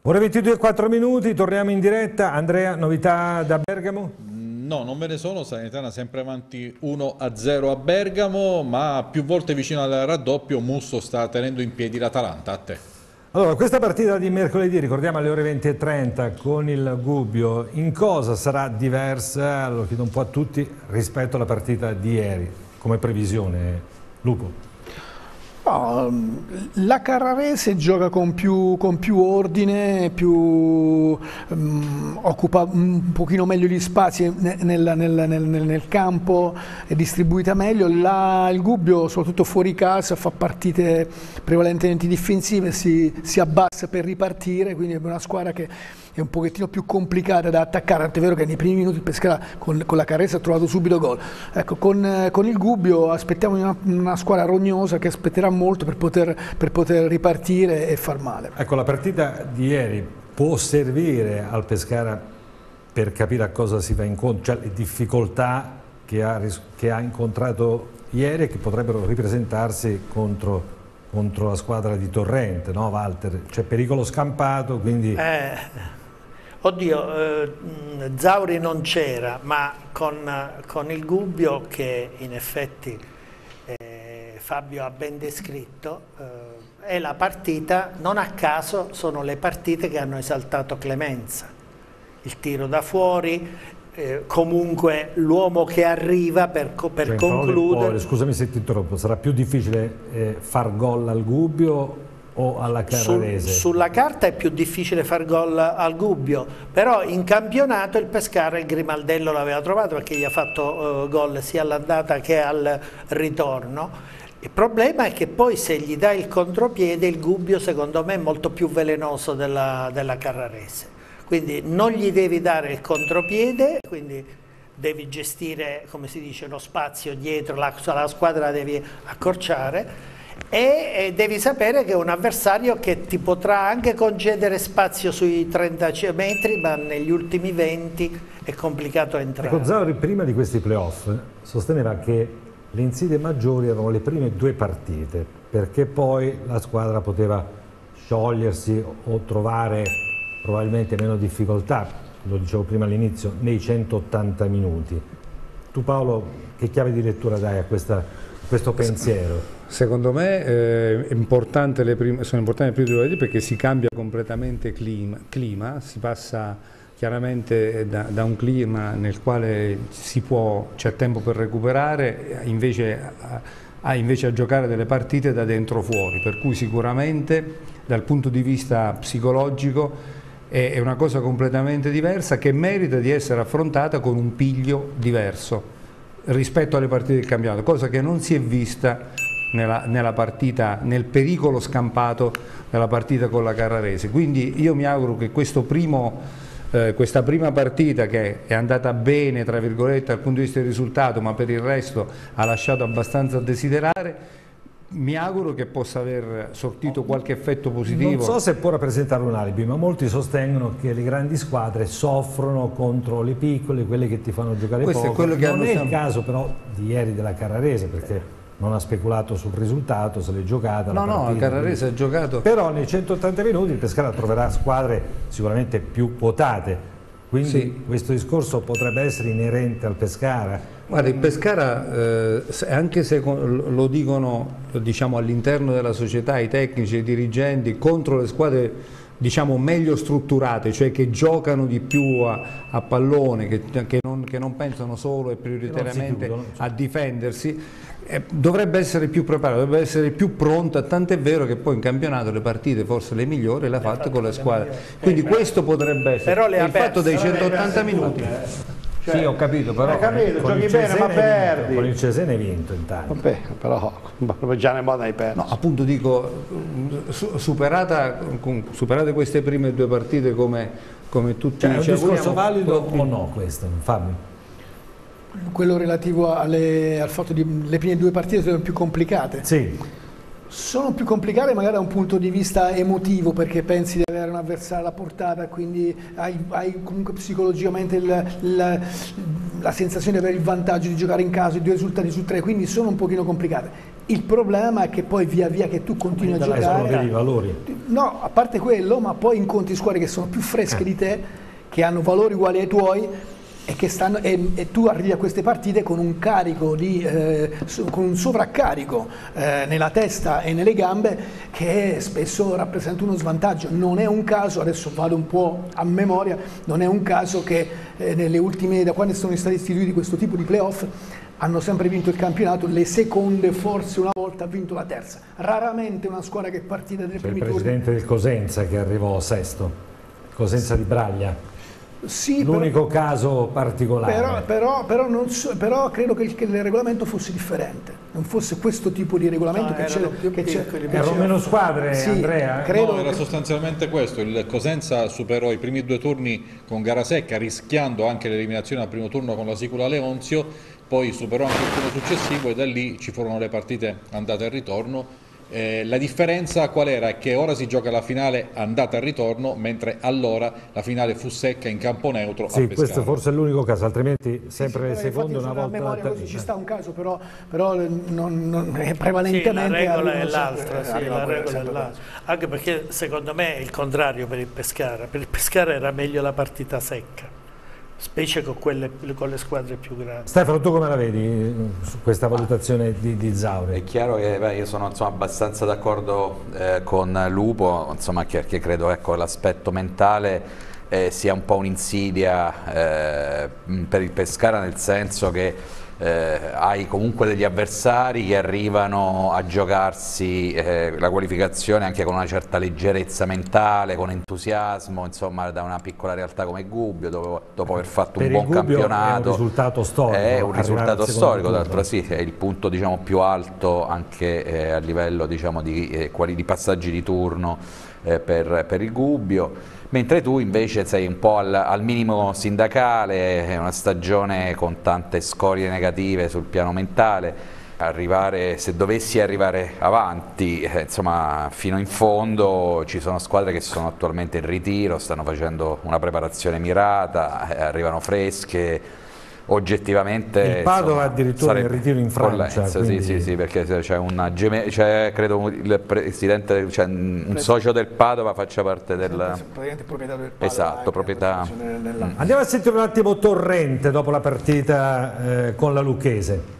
Ore 22 e 4 minuti, torniamo in diretta. Andrea, novità da Bergamo? No, non ve ne sono, Salernitana sempre avanti 1-0 a Bergamo, ma più volte vicino al raddoppio Musso sta tenendo in piedi l'Atalanta. A te. Allora, questa partita di mercoledì, ricordiamo alle ore 20.30 con il Gubbio, in cosa sarà diversa, lo chiedo un po' a tutti, rispetto alla partita di ieri, come previsione, Lupo? No, la Carrarese gioca con più, con più ordine, più, um, occupa un pochino meglio gli spazi nel, nel, nel, nel campo, è distribuita meglio. La, il Gubbio, soprattutto fuori casa, fa partite prevalentemente difensive, si, si abbassa per ripartire, quindi è una squadra che è un pochettino più complicata da attaccare, tant'è vero che nei primi minuti il Pescara con, con la Carrese ha trovato subito gol. Ecco, con, con, il Gubbio aspettiamo una, una, squadra rognosa che aspetterà molto per poter, per poter ripartire e far male. Ecco, la partita di ieri può servire al Pescara per capire a cosa si va incontro, cioè le difficoltà che ha, che ha incontrato ieri e che potrebbero ripresentarsi contro, contro la squadra di Torrente, no Walter? C'è pericolo scampato, quindi... Eh, oddio, eh, Zauri non c'era, ma con, con, il Gubbio che in effetti eh, Fabio ha ben descritto, eh, è la partita, non a caso sono le partite che hanno esaltato Clemenza. Il tiro da fuori, eh, comunque l'uomo che arriva per, per cioè, concludere. scusami se ti interrompo, sarà più difficile eh, far gol al Gubbio o alla Carrarese? Sul, sulla carta è più difficile far gol al Gubbio, però in campionato il Pescara il Grimaldello l'aveva trovato perché gli ha fatto uh, gol sia all'andata che al ritorno. Il problema è che poi se gli dai il contropiede il Gubbio secondo me è molto più velenoso della, della Carrarese quindi non gli devi dare il contropiede, quindi devi gestire, come si dice, lo spazio dietro, la, la squadra la devi accorciare e, devi sapere che è un avversario che ti potrà anche concedere spazio sui 30 metri, ma negli ultimi 20 è complicato entrare. Ecco, Zauri prima di questi playoff sosteneva che le insidie maggiori erano le prime due partite, perché poi la squadra poteva sciogliersi o trovare probabilmente meno difficoltà, lo dicevo prima all'inizio, nei 180 minuti. Tu Paolo che chiave di lettura dai a questa, questo pensiero? Secondo me eh, importante prime, sono importanti le prime due perché si cambia completamente clima, clima si passa chiaramente da, da, un clima nel quale c'è tempo per recuperare invece a, a, invece a giocare delle partite da dentro fuori, per cui sicuramente dal punto di vista psicologico è una cosa completamente diversa che merita di essere affrontata con un piglio diverso rispetto alle partite del campionato, cosa che non si è vista nella, nella partita, nel pericolo scampato della partita con la Carrarese. Quindi io mi auguro che primo, eh, questa prima partita che è andata bene tra virgolette dal punto di vista del risultato ma per il resto ha lasciato abbastanza a desiderare mi auguro che possa aver sortito qualche effetto positivo. Non so se può rappresentare un alibi, ma molti sostengono che le grandi squadre soffrono contro le piccole, quelle che ti fanno giocare Questo poco. È quello che non è il caso però di ieri della Carrarese, perché non ha speculato sul risultato, se l'è giocata. No, no, la Carrarese ha giocato. Però nei 180 minuti il Pescara troverà squadre sicuramente più quotate, quindi sì. questo discorso potrebbe essere inerente al Pescara Guarda, il Pescara, eh, anche se lo dicono diciamo, all'interno della società i tecnici e i dirigenti contro le squadre diciamo, meglio strutturate, cioè che giocano di più a, a pallone, che, che, non, che, non, pensano solo e prioritariamente chiudono, cioè. a difendersi, eh, dovrebbe essere più preparato, dovrebbe essere più pronta, tant'è vero che poi in campionato le partite forse le migliori le ha fatte con le squadre. Quindi questo potrebbe essere. il fatto dei 180 minuti. Cioè, sì, ho capito, però. Hai capito, giochi bene, ma perdi. Con il Cesene hai vinto intanto. Vabbè, però già ne modo hai perso. No, appunto dico, superata, superate queste prime due partite come, come tutti cioè, È un discorso valido o no questo, Fabio? Quello relativo alle, al fatto che le prime due partite sono più complicate. Sì sono più complicate magari da un punto di vista emotivo perché pensi di avere un avversario alla portata, quindi hai, hai comunque psicologicamente il, il, la sensazione di avere il vantaggio di giocare in casa, i due risultati su tre, quindi sono un pochino complicate. Il problema è che poi via via che tu continui a giocare... Sono i valori. No, a parte quello, ma poi incontri squadre che sono più fresche eh. di te, che hanno valori uguali ai tuoi e, stanno, e, e, tu arrivi a queste partite con un carico di, eh, con un sovraccarico eh, nella testa e nelle gambe che spesso rappresenta uno svantaggio. Non è un caso, adesso vado un po' a memoria, non è un caso che eh, nelle ultime, da quando sono stati istituiti questo tipo di playoff, hanno sempre vinto il campionato, le seconde forse una volta ha vinto la terza. Raramente una squadra che è partita dai primi turni. Il presidente del Cosenza che arrivò sesto, Cosenza di Braglia. Sì, L'unico caso particolare. Però, però, però, so, però credo che il, che il, regolamento fosse differente, non fosse questo tipo di regolamento no, che c'è. Erano meno squadre, sì, Andrea? Credo no, era sostanzialmente questo. Il Cosenza superò i primi due turni con gara secca, rischiando anche l'eliminazione al primo turno con la Sicula Leonzio, poi superò anche il turno successivo e da lì ci furono le partite andate e ritorno Eh, la differenza qual era? Che ora si gioca la finale andata e ritorno, mentre allora la finale fu secca in campo neutro sì, questo forse è l'unico caso, altrimenti sempre sì, le seconde una volta... memoria così ci sta un caso, però, però non, non, è prevalentemente... Sì, la regola è l'altra, sì, la regola è l'altra. Anche perché secondo me è il contrario per il Pescara. Per il Pescara era meglio la partita secca specie con, quelle, con, le squadre più grandi. Stefano, tu come la vedi su questa valutazione di, di Zauri? È chiaro che beh, io sono insomma, abbastanza d'accordo eh, con Lupo, insomma, che, che credo ecco, l'aspetto mentale eh, sia un po' un'insidia eh, per il Pescara nel senso che eh, hai comunque degli avversari che arrivano a giocarsi eh, la qualificazione anche con una certa leggerezza mentale, con entusiasmo, insomma da una piccola realtà come Gubbio dopo, dopo aver fatto per un buon campionato. È un risultato storico. È un risultato storico, tra l'altro sì, è il punto diciamo, più alto anche eh, a livello diciamo, di, eh, di, passaggi di turno eh, per, per il Gubbio mentre tu invece sei un po' al, al, minimo sindacale, è una stagione con tante scorie negative sul piano mentale, arrivare, se dovessi arrivare avanti, eh, insomma fino in fondo ci sono squadre che sono attualmente in ritiro, stanno facendo una preparazione mirata, eh, arrivano fresche, oggettivamente il Padova addirittura in ritiro in Francia quindi... sì, sì, sì, perché c'è una c'è credo il presidente cioè un socio del Padova faccia parte del proprietà del Padova esatto proprietà mm. andiamo a sentire un attimo Torrente dopo la partita eh, con la Lucchese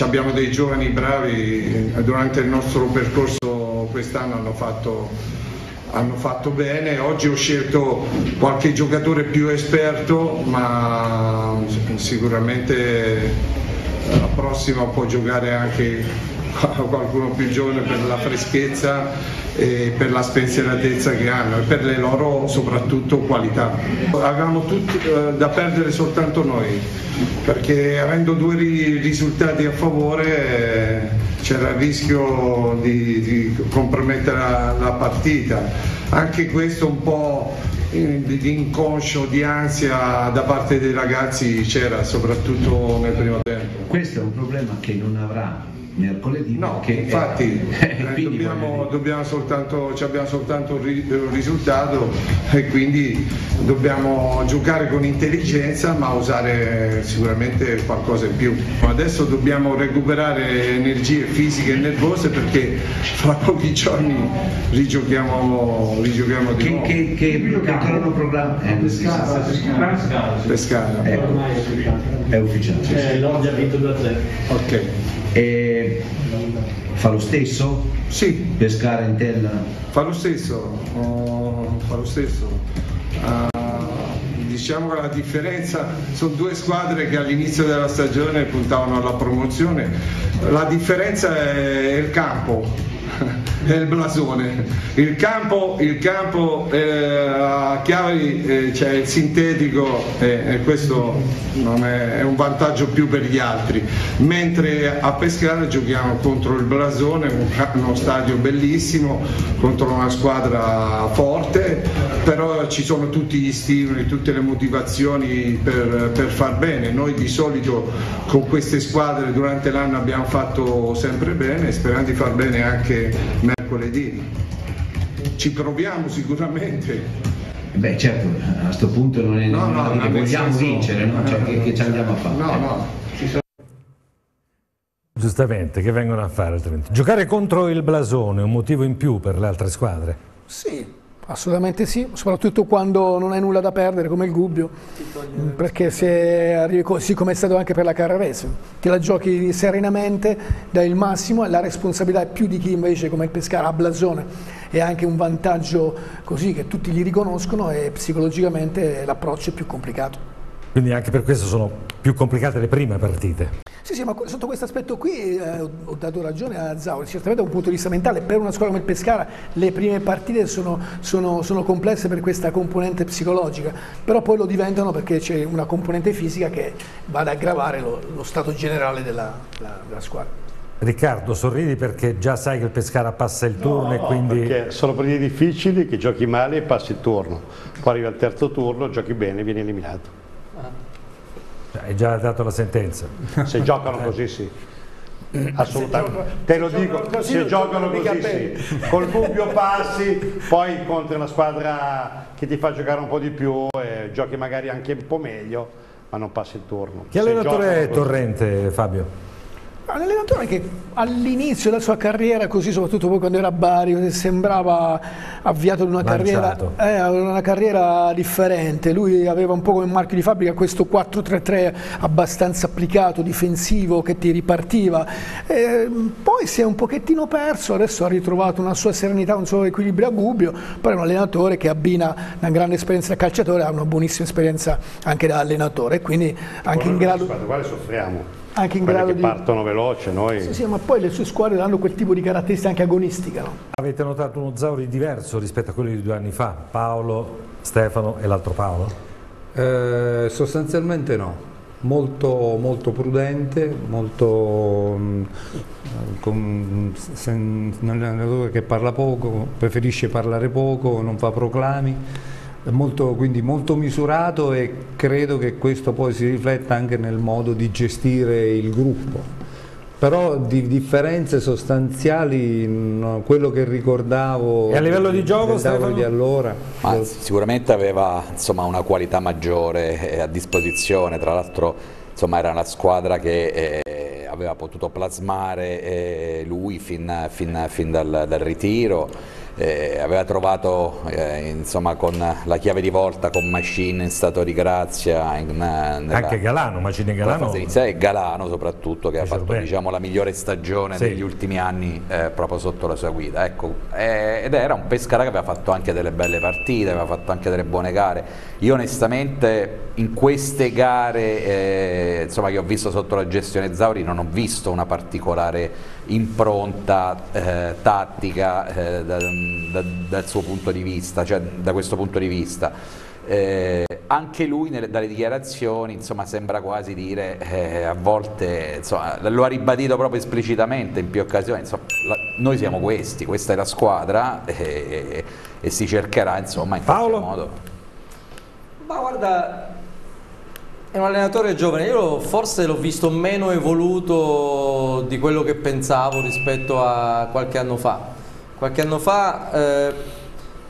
abbiamo dei giovani bravi durante il nostro percorso quest'anno hanno fatto, hanno fatto bene. Oggi ho scelto qualche giocatore più esperto ma sicuramente la prossima può giocare anche qualcuno più giovane per la freschezza e per la spensieratezza che hanno e per le loro soprattutto qualità. Avevamo tutti eh, da perdere soltanto noi perché avendo due risultati a favore eh, c'era il rischio di, di compromettere la, la, partita. Anche questo un po' di inconscio, di ansia da parte dei ragazzi c'era soprattutto nel primo tempo. Questo è un problema che non avrà mercoledì no, perché infatti eh, dobbiamo, dobbiamo soltanto, abbiamo soltanto un risultato e quindi dobbiamo giocare con intelligenza ma usare sicuramente qualcosa in più. Adesso dobbiamo recuperare energie fisiche e nervose perché fra pochi giorni rigiochiamo, rigiochiamo di che, nuovo. che, che, che cronoprogramma è? Pescara, Pescara. Ecco. è ufficiale. Eh, Lodi ha vinto 2-0 ok. E fa lo stesso? Sì. Pescara in tella? Fa lo stesso, oh, fa lo stesso. Uh, diciamo che la differenza sono due squadre che all'inizio della stagione puntavano alla promozione. La differenza è il campo il blasone. Il campo, il campo eh, a Chiavari eh, c'è il sintetico e, e questo è, è, un vantaggio più per gli altri, mentre a Pescara giochiamo contro il blasone, uno stadio bellissimo, contro una squadra forte, però ci sono tutti gli stimoli, tutte le motivazioni per, per far bene. Noi di solito con queste squadre durante l'anno abbiamo fatto sempre bene, sperando di far bene anche mercoledì. Ci proviamo sicuramente. Beh certo, a questo punto non è no, no, no, vogliamo senso, vincere, no? cioè, che, che ci andiamo a fare. No, no. Giustamente, che vengono a fare altrimenti? Giocare contro il blasone è un motivo in più per le altre squadre? Sì, Assolutamente sì, soprattutto quando non hai nulla da perdere come il Gubbio, perché se arrivi così come è stato anche per la Carrarese, ti la giochi serenamente, dai il massimo e la responsabilità è più di chi invece come il Pescara a blasone è anche un vantaggio così che tutti gli riconoscono e psicologicamente l'approccio è più complicato. Quindi anche per questo sono più complicate le prime partite. Sì, sì, ma sotto questo aspetto qui eh, ho dato ragione a Zauri, certamente da un punto di vista mentale, per una squadra come il Pescara le prime partite sono, sono, sono complesse per questa componente psicologica, però poi lo diventano perché c'è una componente fisica che va ad aggravare lo, lo stato generale della, la, della squadra. Riccardo, sorridi perché già sai che il Pescara passa il turno no, e quindi... perché sono partite difficili che giochi male e passi il turno, poi arriva il terzo turno, giochi bene e vieni eliminato. Hai già dato la sentenza. Se giocano così sì. Assolutamente, te lo dico, se giocano così sì, col dubbio passi, poi incontri una squadra che ti fa giocare un po' di più e giochi magari anche un po' meglio, ma non passi il turno. Che allenatore è Torrente, Fabio? Un allenatore che all'inizio della sua carriera, così soprattutto poi quando era a Bari, sembrava avviato ad una carriera, eh, una carriera, differente. Lui aveva un po' come marchio di fabbrica questo 4-3-3 abbastanza applicato, difensivo, che ti ripartiva. E poi si è un pochettino perso, adesso ha ritrovato una sua serenità, un suo equilibrio a Gubbio, però è un allenatore che abbina una grande esperienza da calciatore, ha una buonissima esperienza anche da allenatore, quindi anche in grado... Quale soffriamo? Anche in grado che di... partono veloce, noi... Sì, sì, ma poi le sue squadre hanno quel tipo di caratteristica anche agonistica. No? Avete notato uno Zauri diverso rispetto a quello di due anni fa? Paolo, Stefano e l'altro Paolo? Eh, sostanzialmente no. Molto, molto prudente, molto mh, con, sen, un allenatore che parla poco, preferisce parlare poco, non fa proclami molto, quindi molto misurato e credo che questo poi si rifletta anche nel modo di gestire il gruppo. Però di differenze sostanziali, no, quello che ricordavo e a livello di gioco di allora, Ma sicuramente aveva insomma, una qualità maggiore eh, a disposizione, tra l'altro era una squadra che eh, aveva potuto plasmare eh, lui fin, fin, fin dal, dal ritiro eh, aveva trovato eh, insomma, con la chiave di volta con Machine in stato di grazia in, nella, anche Galano, Machine Galano e Galano soprattutto che ha fatto diciamo, la migliore stagione sì. degli ultimi anni eh, proprio sotto la sua guida ecco, eh, ed era un Pescara che aveva fatto anche delle belle partite aveva fatto anche delle buone gare. Io onestamente in queste gare eh, insomma, che ho visto sotto la gestione Zauri non ho visto una particolare impronta eh, tattica eh, da, da, dal suo punto di vista, cioè da questo punto di vista. Eh, anche lui nelle, dalle dichiarazioni insomma, sembra quasi dire eh, a volte insomma, lo ha ribadito proprio esplicitamente in più occasioni insomma, la, noi siamo questi, questa è la squadra e, e si cercherà insomma in Paolo? qualche modo ma guarda è un allenatore giovane, io forse l'ho visto meno evoluto di quello che pensavo rispetto a qualche anno fa. Qualche anno fa, eh,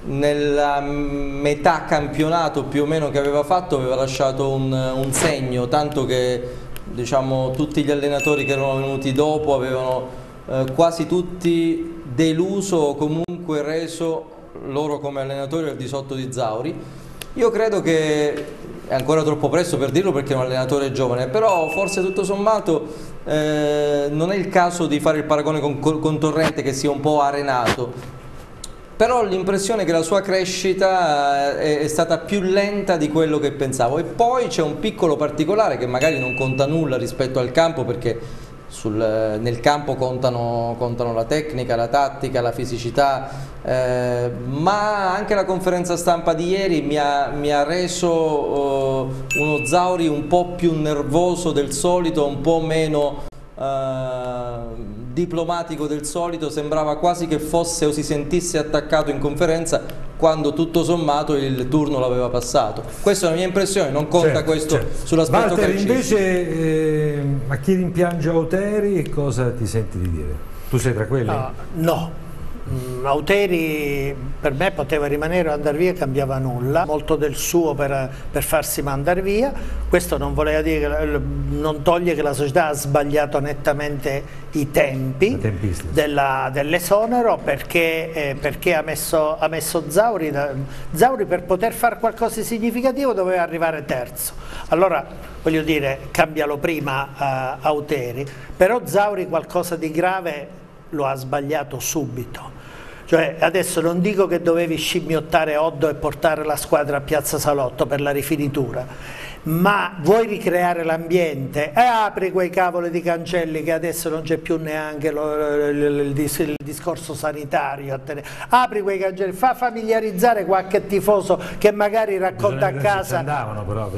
nella metà campionato più o meno che aveva fatto, aveva lasciato un, un segno, tanto che diciamo, tutti gli allenatori che erano venuti dopo avevano eh, quasi tutti deluso o comunque reso loro come allenatori al di sotto di Zauri. Io credo che è ancora troppo presto per dirlo perché è un allenatore giovane, però forse tutto sommato eh, non è il caso di fare il paragone con, con Torrente che sia un po' arenato, però l'impressione che la sua crescita eh, è, è, stata più lenta di quello che pensavo. E poi c'è un piccolo particolare che magari non conta nulla rispetto al campo perché sul, nel campo contano, contano, la tecnica, la tattica, la fisicità, eh, ma anche la conferenza stampa di ieri mi ha, mi ha reso eh, uno Zauri un po' più nervoso del solito, un po' meno eh, diplomatico del solito, sembrava quasi che fosse o si sentisse attaccato in conferenza quando tutto sommato il turno l'aveva passato. Questa è la mia impressione, non conta certo, questo certo. sull'aspetto calcistico. invece eh, a chi rimpiange Auteri cosa ti senti di dire? Tu sei tra quelli? Uh, no, Auteri per me poteva rimanere o andare via, cambiava nulla, molto del suo per, per farsi mandare via, questo non voleva dire, che, non toglie che la società ha sbagliato nettamente i tempi dell'esonero perché, eh, perché, ha messo, ha messo Zauri, da, Zauri per poter fare qualcosa di significativo doveva arrivare terzo, allora voglio dire cambialo prima uh, Auteri, però Zauri qualcosa di grave lo ha sbagliato subito. Cioè, adesso non dico che dovevi scimmiottare Oddo e portare la squadra a Piazza Salotto per la rifinitura, ma vuoi ricreare l'ambiente? E apri quei cavoli di cancelli che adesso non c'è più neanche lo, il, il, il, discorso sanitario. Apri quei cancelli, fa familiarizzare qualche tifoso che magari racconta a casa. Andavano però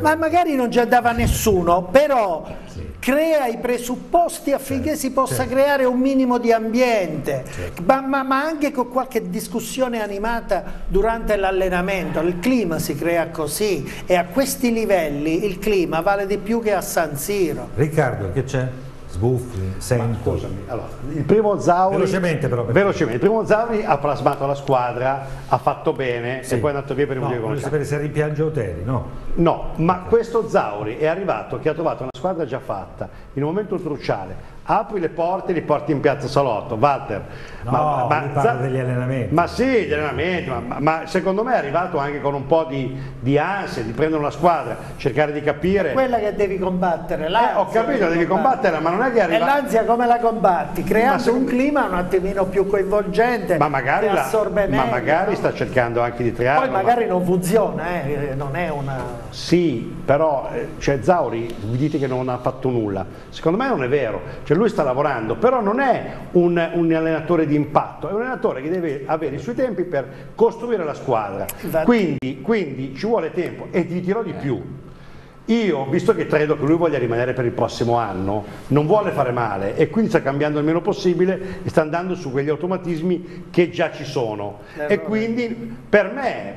ma magari non ci andava nessuno, però sì crea i presupposti affinché certo, si possa certo. creare un minimo di ambiente, certo. ma, ma, ma, anche con qualche discussione animata durante l'allenamento, il clima si crea così e a questi livelli livelli il clima vale di più che a San Siro. Riccardo, che c'è? Sbuffi, sento. scusami, allora, il primo Zauri, Velocemente però. perché- velocemente, il primo Zauri ha plasmato la squadra, ha fatto bene Sì. e poi è andato via per i No, che voglio sapere se rimpiange Oteri, no? No, ma questo Zauri è arrivato che ha trovato una squadra già fatta, in un momento cruciale, apri le porte e li porti in piazza Salotto, Walter. No, lui parla degli allenamenti. Ma sì, gli allenamenti, ma, ma- ma secondo me è arrivato anche con un po' di, di ansia, di prendere una squadra, cercare di capire. Quella che devi combattere, l'ansia. Eh, ho capito, devi combatterla, ma non è che E arriva... l'ansia come la combatti? Creando Ma un clima un attimino più coinvolgente, Ma magari, che la- assorbe ma meglio, magari no? sta cercando anche di crearlo. Poi ma- magari non funziona, eh, non è una... Sì, però eh, cioè Zauri vi dite che non ha fatto nulla. Secondo me non è vero, cioè lui sta lavorando, però non è un, un allenatore di impatto, è un allenatore che deve avere i suoi tempi per costruire la squadra. Quindi, quindi ci vuole tempo e ti dirò di più. Io, visto che credo che lui voglia rimanere per il prossimo anno, non vuole fare male e quindi sta cambiando il meno possibile e sta andando su quegli automatismi che già ci sono. E quindi per me,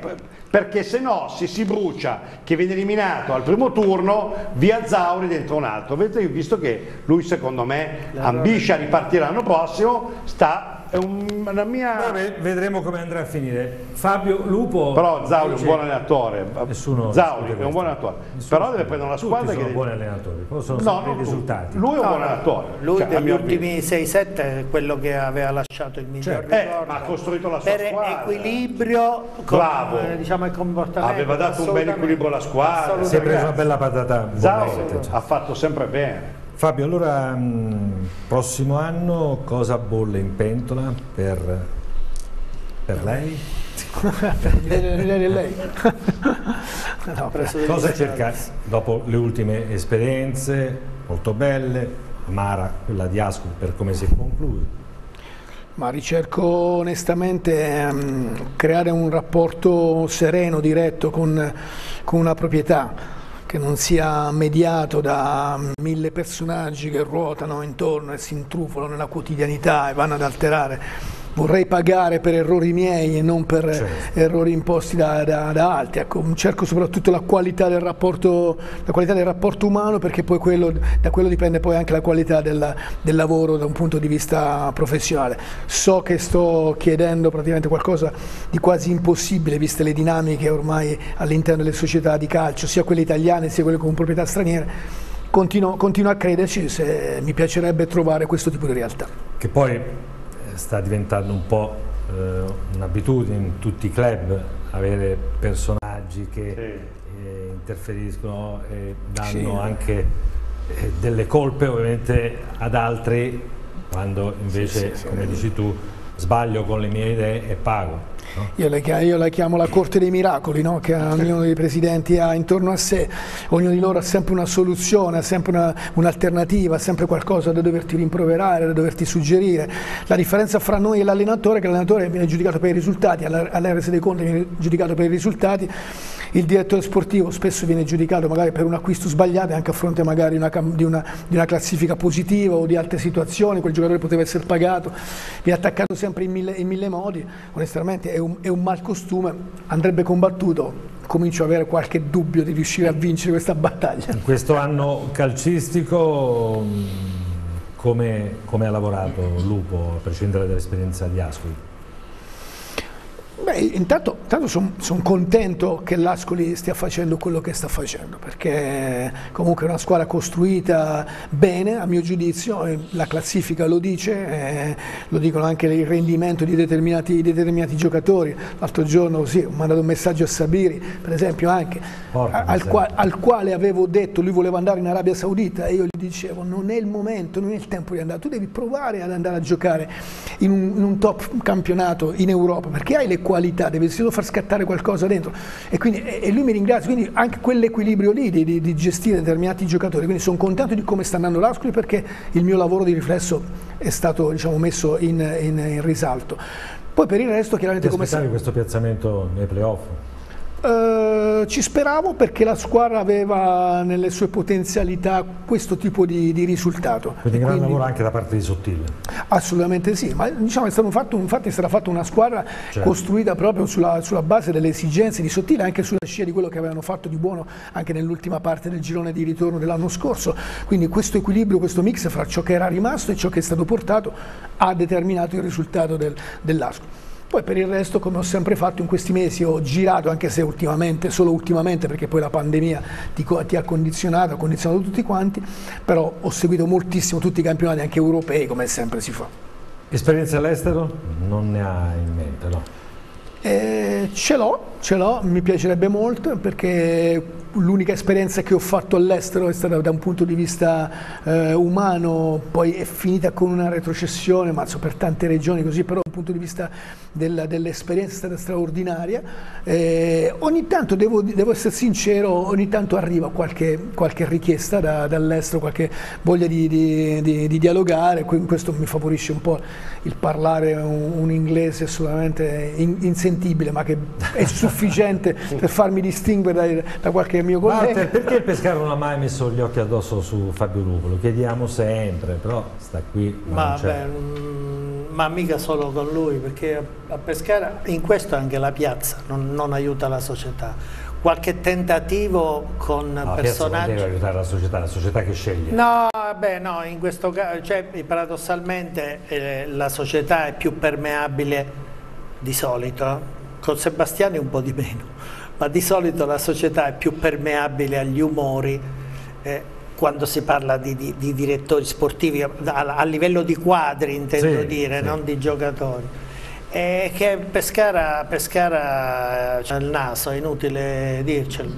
perché se no se si brucia che viene eliminato al primo turno, via Zauri dentro un altro. Ho visto che lui secondo me ambisce a ripartire l'anno prossimo, sta... È un- una mia... Vabbè, vedremo come andrà a finire. Fabio Lupo. Però Zauri è un buon allenatore. Nessuno Zauri discute è un buon allenatore. Nessuno Però deve prendere una Tutti squadra sono che. buoni allenatori, poi sono No, sempre i risultati. Lui è un No, buon allenatore. Lui Cioè, degli ultimi 6-7 è quello che aveva lasciato il miglior Certo. Eh, ma ha costruito la sua per squadra. equilibrio con Bravo. eh, diciamo, il comportamento. Aveva dato un bel equilibrio alla squadra. Si è preso una bella patata Zauri bollente, cioè. ha fatto sempre bene. Fabio, allora mh, prossimo anno cosa bolle in pentola per, per lei? lei, lei. No, Cosa cerca dopo le ultime esperienze molto belle, amara quella di Ascoli per come si è conclusa? Ma ricerco onestamente ehm, creare un rapporto sereno, diretto con, con una proprietà che non sia mediato da mille personaggi che ruotano intorno e si intrufolano nella quotidianità e vanno ad alterare. Vorrei pagare per errori miei e non per errori imposti da, da- da altri. Ecco, cerco soprattutto la qualità, del rapporto, la qualità del rapporto umano perché poi quello- da quello dipende poi anche la qualità del, del lavoro da un punto di vista professionale. So che sto chiedendo praticamente qualcosa di quasi impossibile viste le dinamiche ormai all'interno delle società di calcio, sia quelle italiane sia quelle con proprietà straniere. Continuo, continuo a crederci se mi piacerebbe trovare questo tipo di realtà. Che poi sta diventando un po' eh, un'abitudine in tutti i club avere personaggi che eh, interferiscono e danno Sì. anche eh, delle colpe ovviamente ad altri quando invece, sì, sì. come dici tu, sbaglio con le mie idee e pago. Io la, io la chiamo la corte dei miracoli, no? che ognuno dei presidenti ha intorno a sé, ognuno di loro ha sempre una soluzione, ha sempre una- un'alternativa, ha sempre qualcosa da doverti rimproverare, da doverti suggerire. La differenza fra noi e l'allenatore è che l'allenatore viene giudicato per i risultati, all'RS dei conti viene giudicato per i risultati, il direttore sportivo spesso viene giudicato magari per un acquisto sbagliato anche a fronte magari una di, una, di una classifica positiva o di altre situazioni, quel giocatore poteva essere pagato, viene attaccato sempre in mille, in mille modi, onestamente è un, è un malcostume, andrebbe combattuto, comincio ad avere qualche dubbio di riuscire a vincere questa battaglia. In questo anno calcistico come, come ha lavorato Lupo a prescindere dall'esperienza di Ascoli? Beh, intanto, sono contento che l'Ascoli stia facendo quello che sta facendo, perché comunque è una squadra costruita bene, a mio giudizio, la classifica lo dice, eh, lo dicono anche il rendimento di determinati, di determinati giocatori. L'altro giorno sì, ho mandato un messaggio a Sabiri, per esempio, anche, al, qua- al quale avevo detto lui voleva andare in Arabia Saudita e io gli dicevo non è il momento, non è il tempo di andare, tu devi provare ad andare a giocare in un, in un top campionato in Europa perché hai le qualità, devi solo far scattare qualcosa dentro e, quindi, e lui mi ringrazia, quindi anche quell'equilibrio lì di, di- di gestire determinati giocatori, quindi sono contento di come sta andando l'Ascoli perché il mio lavoro di riflesso è stato diciamo, messo in, in- in risalto. Poi per il resto Ti chiaramente come aspettavi questo piazzamento nei playoff? Uh, ci speravo perché la squadra aveva nelle sue potenzialità questo tipo di, di risultato. Quindi gran lavoro anche da parte di Sottile. Assolutamente sì, ma diciamo è stato fatto, infatti è stata fatta una squadra certo. costruita proprio sulla, sulla, base delle esigenze di Sottile, anche sulla scia di quello che avevano fatto di buono anche nell'ultima parte del girone di ritorno dell'anno scorso. Quindi questo equilibrio, questo mix fra ciò che era rimasto e ciò che è stato portato ha determinato il risultato del, dell'Asco. Poi per il resto, come ho sempre fatto in questi mesi, ho girato, anche se ultimamente, solo ultimamente, perché poi la pandemia ti, ti ha condizionato, ha condizionato tutti quanti, però ho seguito moltissimo tutti i campionati, anche europei, come sempre si fa. Esperienza all'estero? Non ne ha in mente, no? Eh, ce l'ho, ce l'ho, mi piacerebbe molto perché l'unica esperienza che ho fatto all'estero è stata da un punto di vista eh, umano, poi è finita con una retrocessione, ma per tante regioni così, però dal punto di vista del, dell'esperienza è stata straordinaria. Eh, ogni tanto, devo, devo, essere sincero, ogni tanto arriva qualche, qualche richiesta da, dall'estero, qualche voglia di, di, di, di, dialogare, questo mi favorisce un po' il parlare un, un inglese assolutamente in, insentibile, ma che è sufficiente per farmi distinguere da, da qualche mio collega. Walter, perché il Pescara non ha mai messo gli occhi addosso su Fabio Lupo? Lo chiediamo sempre, però sta qui. Ma, beh, mm, ma mica solo con lui, perché a Pescara in questo anche la piazza non, non aiuta la società qualche tentativo con no, personaggi. Non deve aiutare la società, la società che sceglie. No, beh, no, in questo caso, cioè, paradossalmente eh, la società è più permeabile di solito, con Sebastiani un po' di meno ma di solito la società è più permeabile agli umori eh, quando si parla di, di, di direttori sportivi a, a, livello di quadri intendo sì, dire, sì. non di giocatori. E che Pescara, Pescara c'ha il naso, è inutile dircelo.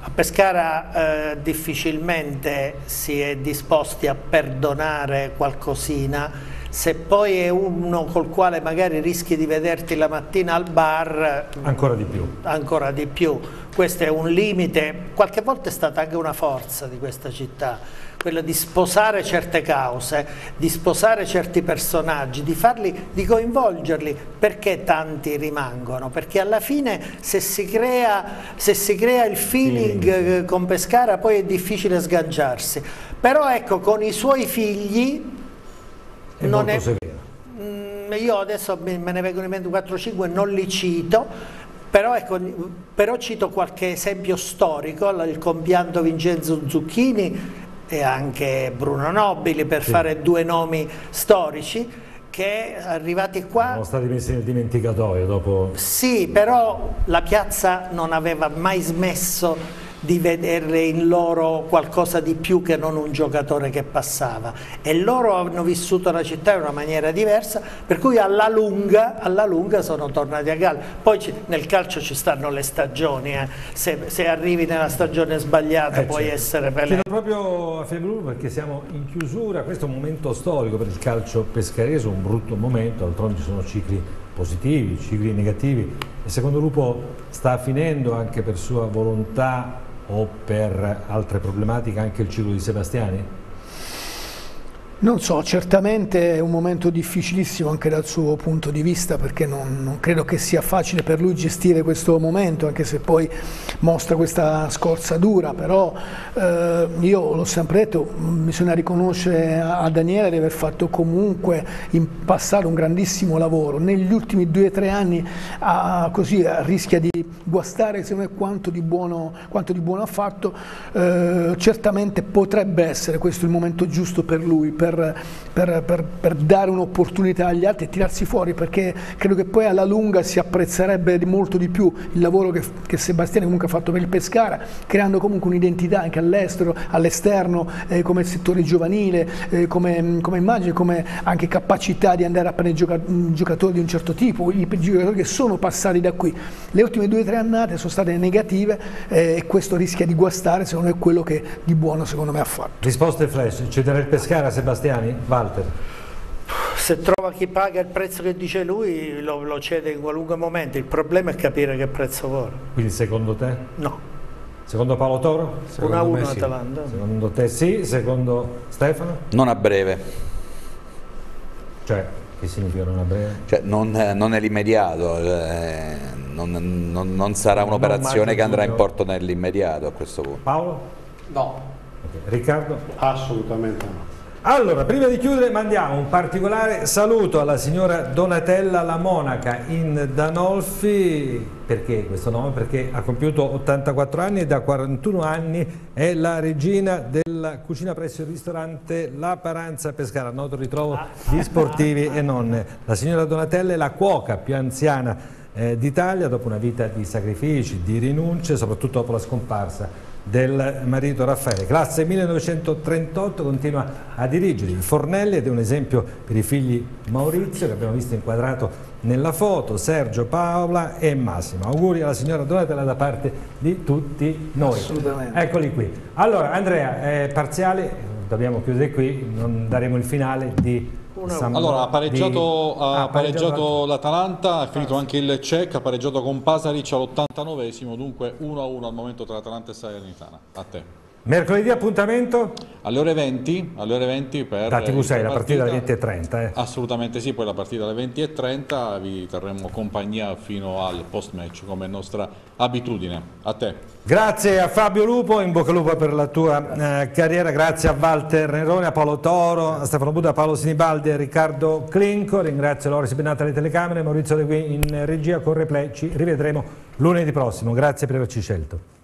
A Pescara eh, difficilmente si è disposti a perdonare qualcosina se poi è uno col quale magari rischi di vederti la mattina al bar ancora di più. ancora di più. Questo è un limite. Qualche volta è stata anche una forza di questa città quello di sposare certe cause di sposare certi personaggi di farli di coinvolgerli. Perché tanti rimangono? Perché alla fine se si crea, se si crea il feeling sì. con Pescara poi è difficile sganciarsi. Però ecco con i suoi figli è non è, severa. Mm, io adesso me ne vengono in mente 4-5, non li cito, però, ecco, però, cito qualche esempio storico, il compianto Vincenzo Zucchini e anche Bruno Nobili per sì. fare due nomi storici che arrivati qua... Sono stati messi nel dimenticatoio dopo... Sì, però la piazza non aveva mai smesso di vedere in loro qualcosa di più che non un giocatore che passava. E loro hanno vissuto la città in una maniera diversa per cui alla lunga, alla lunga sono tornati a galla. Poi nel calcio ci stanno le stagioni eh. se, se, arrivi nella stagione sbagliata eh, puoi certo. essere per Chiedo proprio a Febru perché siamo in chiusura. Questo è un momento storico per il calcio pescarese un brutto momento. D'altronde ci sono cicli positivi, cicli negativi. E secondo Lupo sta finendo anche per sua volontà o per altre problematiche anche il ciclo di Sebastiani? Non so, certamente è un momento difficilissimo anche dal suo punto di vista perché non, non, credo che sia facile per lui gestire questo momento anche se poi mostra questa scorza dura, però eh, io l'ho sempre detto, bisogna riconoscere a, a Daniele di aver fatto comunque in passato un grandissimo lavoro, negli ultimi due o tre anni ha, così, rischia di guastare me quanto di buono, quanto di buono ha fatto, eh, certamente potrebbe essere questo il momento giusto per lui. Per per, per, per, per dare un'opportunità agli altri e tirarsi fuori perché credo che poi alla lunga si apprezzerebbe molto di più il lavoro che, che Sebastiano comunque ha fatto per il Pescara creando comunque un'identità anche all'estero, all'esterno eh, come settore giovanile, eh, come, come, immagine, come anche capacità di andare a prendere gioca giocatori di un certo tipo, i giocatori che sono passati da qui. Le ultime due o tre annate sono state negative eh, e questo rischia di guastare secondo me quello che di buono secondo me ha fatto. Risposte flash, cederà il Pescara Sebastiano? Sebastiani? Walter? Se trova chi paga il prezzo che dice lui lo, lo cede in qualunque momento, il problema è capire che prezzo vuole. Quindi secondo te? No. Secondo Paolo Toro? 1-1 sì. Atalanta. Secondo te sì, secondo Stefano? Non a breve. Cioè, che significa non a breve? Cioè, non, non è l'immediato, eh, non, non, non sarà un'operazione che andrà in porto nell'immediato a questo punto. Paolo? No. Okay. Riccardo? Assolutamente no. Allora, prima di chiudere mandiamo un particolare saluto alla signora Donatella La Monaca in Danolfi, perché questo nome? Perché ha compiuto 84 anni e da 41 anni è la regina della cucina presso il ristorante La Paranza Pescara, noto ritrovo di sportivi e non. La signora Donatella è la cuoca più anziana eh, d'Italia dopo una vita di sacrifici, di rinunce, soprattutto dopo la scomparsa del marito Raffaele. Classe 1938 continua a dirigere il Fornelli ed è un esempio per i figli Maurizio che abbiamo visto inquadrato nella foto, Sergio, Paola e Massimo. Auguri alla signora Donatella da parte di tutti noi. Assolutamente. Eccoli qui. Allora Andrea, eh, parziale, dobbiamo chiudere qui, non daremo il finale di Sam allora ha pareggiato, di... ha ah, pareggiato l'Atalanta, ha finito anche il Cech, ha pareggiato con Pasaric all'89esimo, dunque 1-1 al momento tra Atalanta e Salernitana. A te. Mercoledì appuntamento? Alle ore 20, alle ore 20 per da TV6, la partita alle 20.30. Eh. Assolutamente sì, poi la partita alle 20.30 vi terremo compagnia fino al post match come nostra abitudine. A te. Grazie a Fabio Lupo, in bocca al lupo per la tua eh, carriera, grazie a Walter Nerone, a Paolo Toro, a Stefano Buda, a Paolo Sinibaldi e a Riccardo Clinco, ringrazio Loris Benata alle telecamere, Maurizio De Qui in regia con replay, ci rivedremo lunedì prossimo, grazie per averci scelto.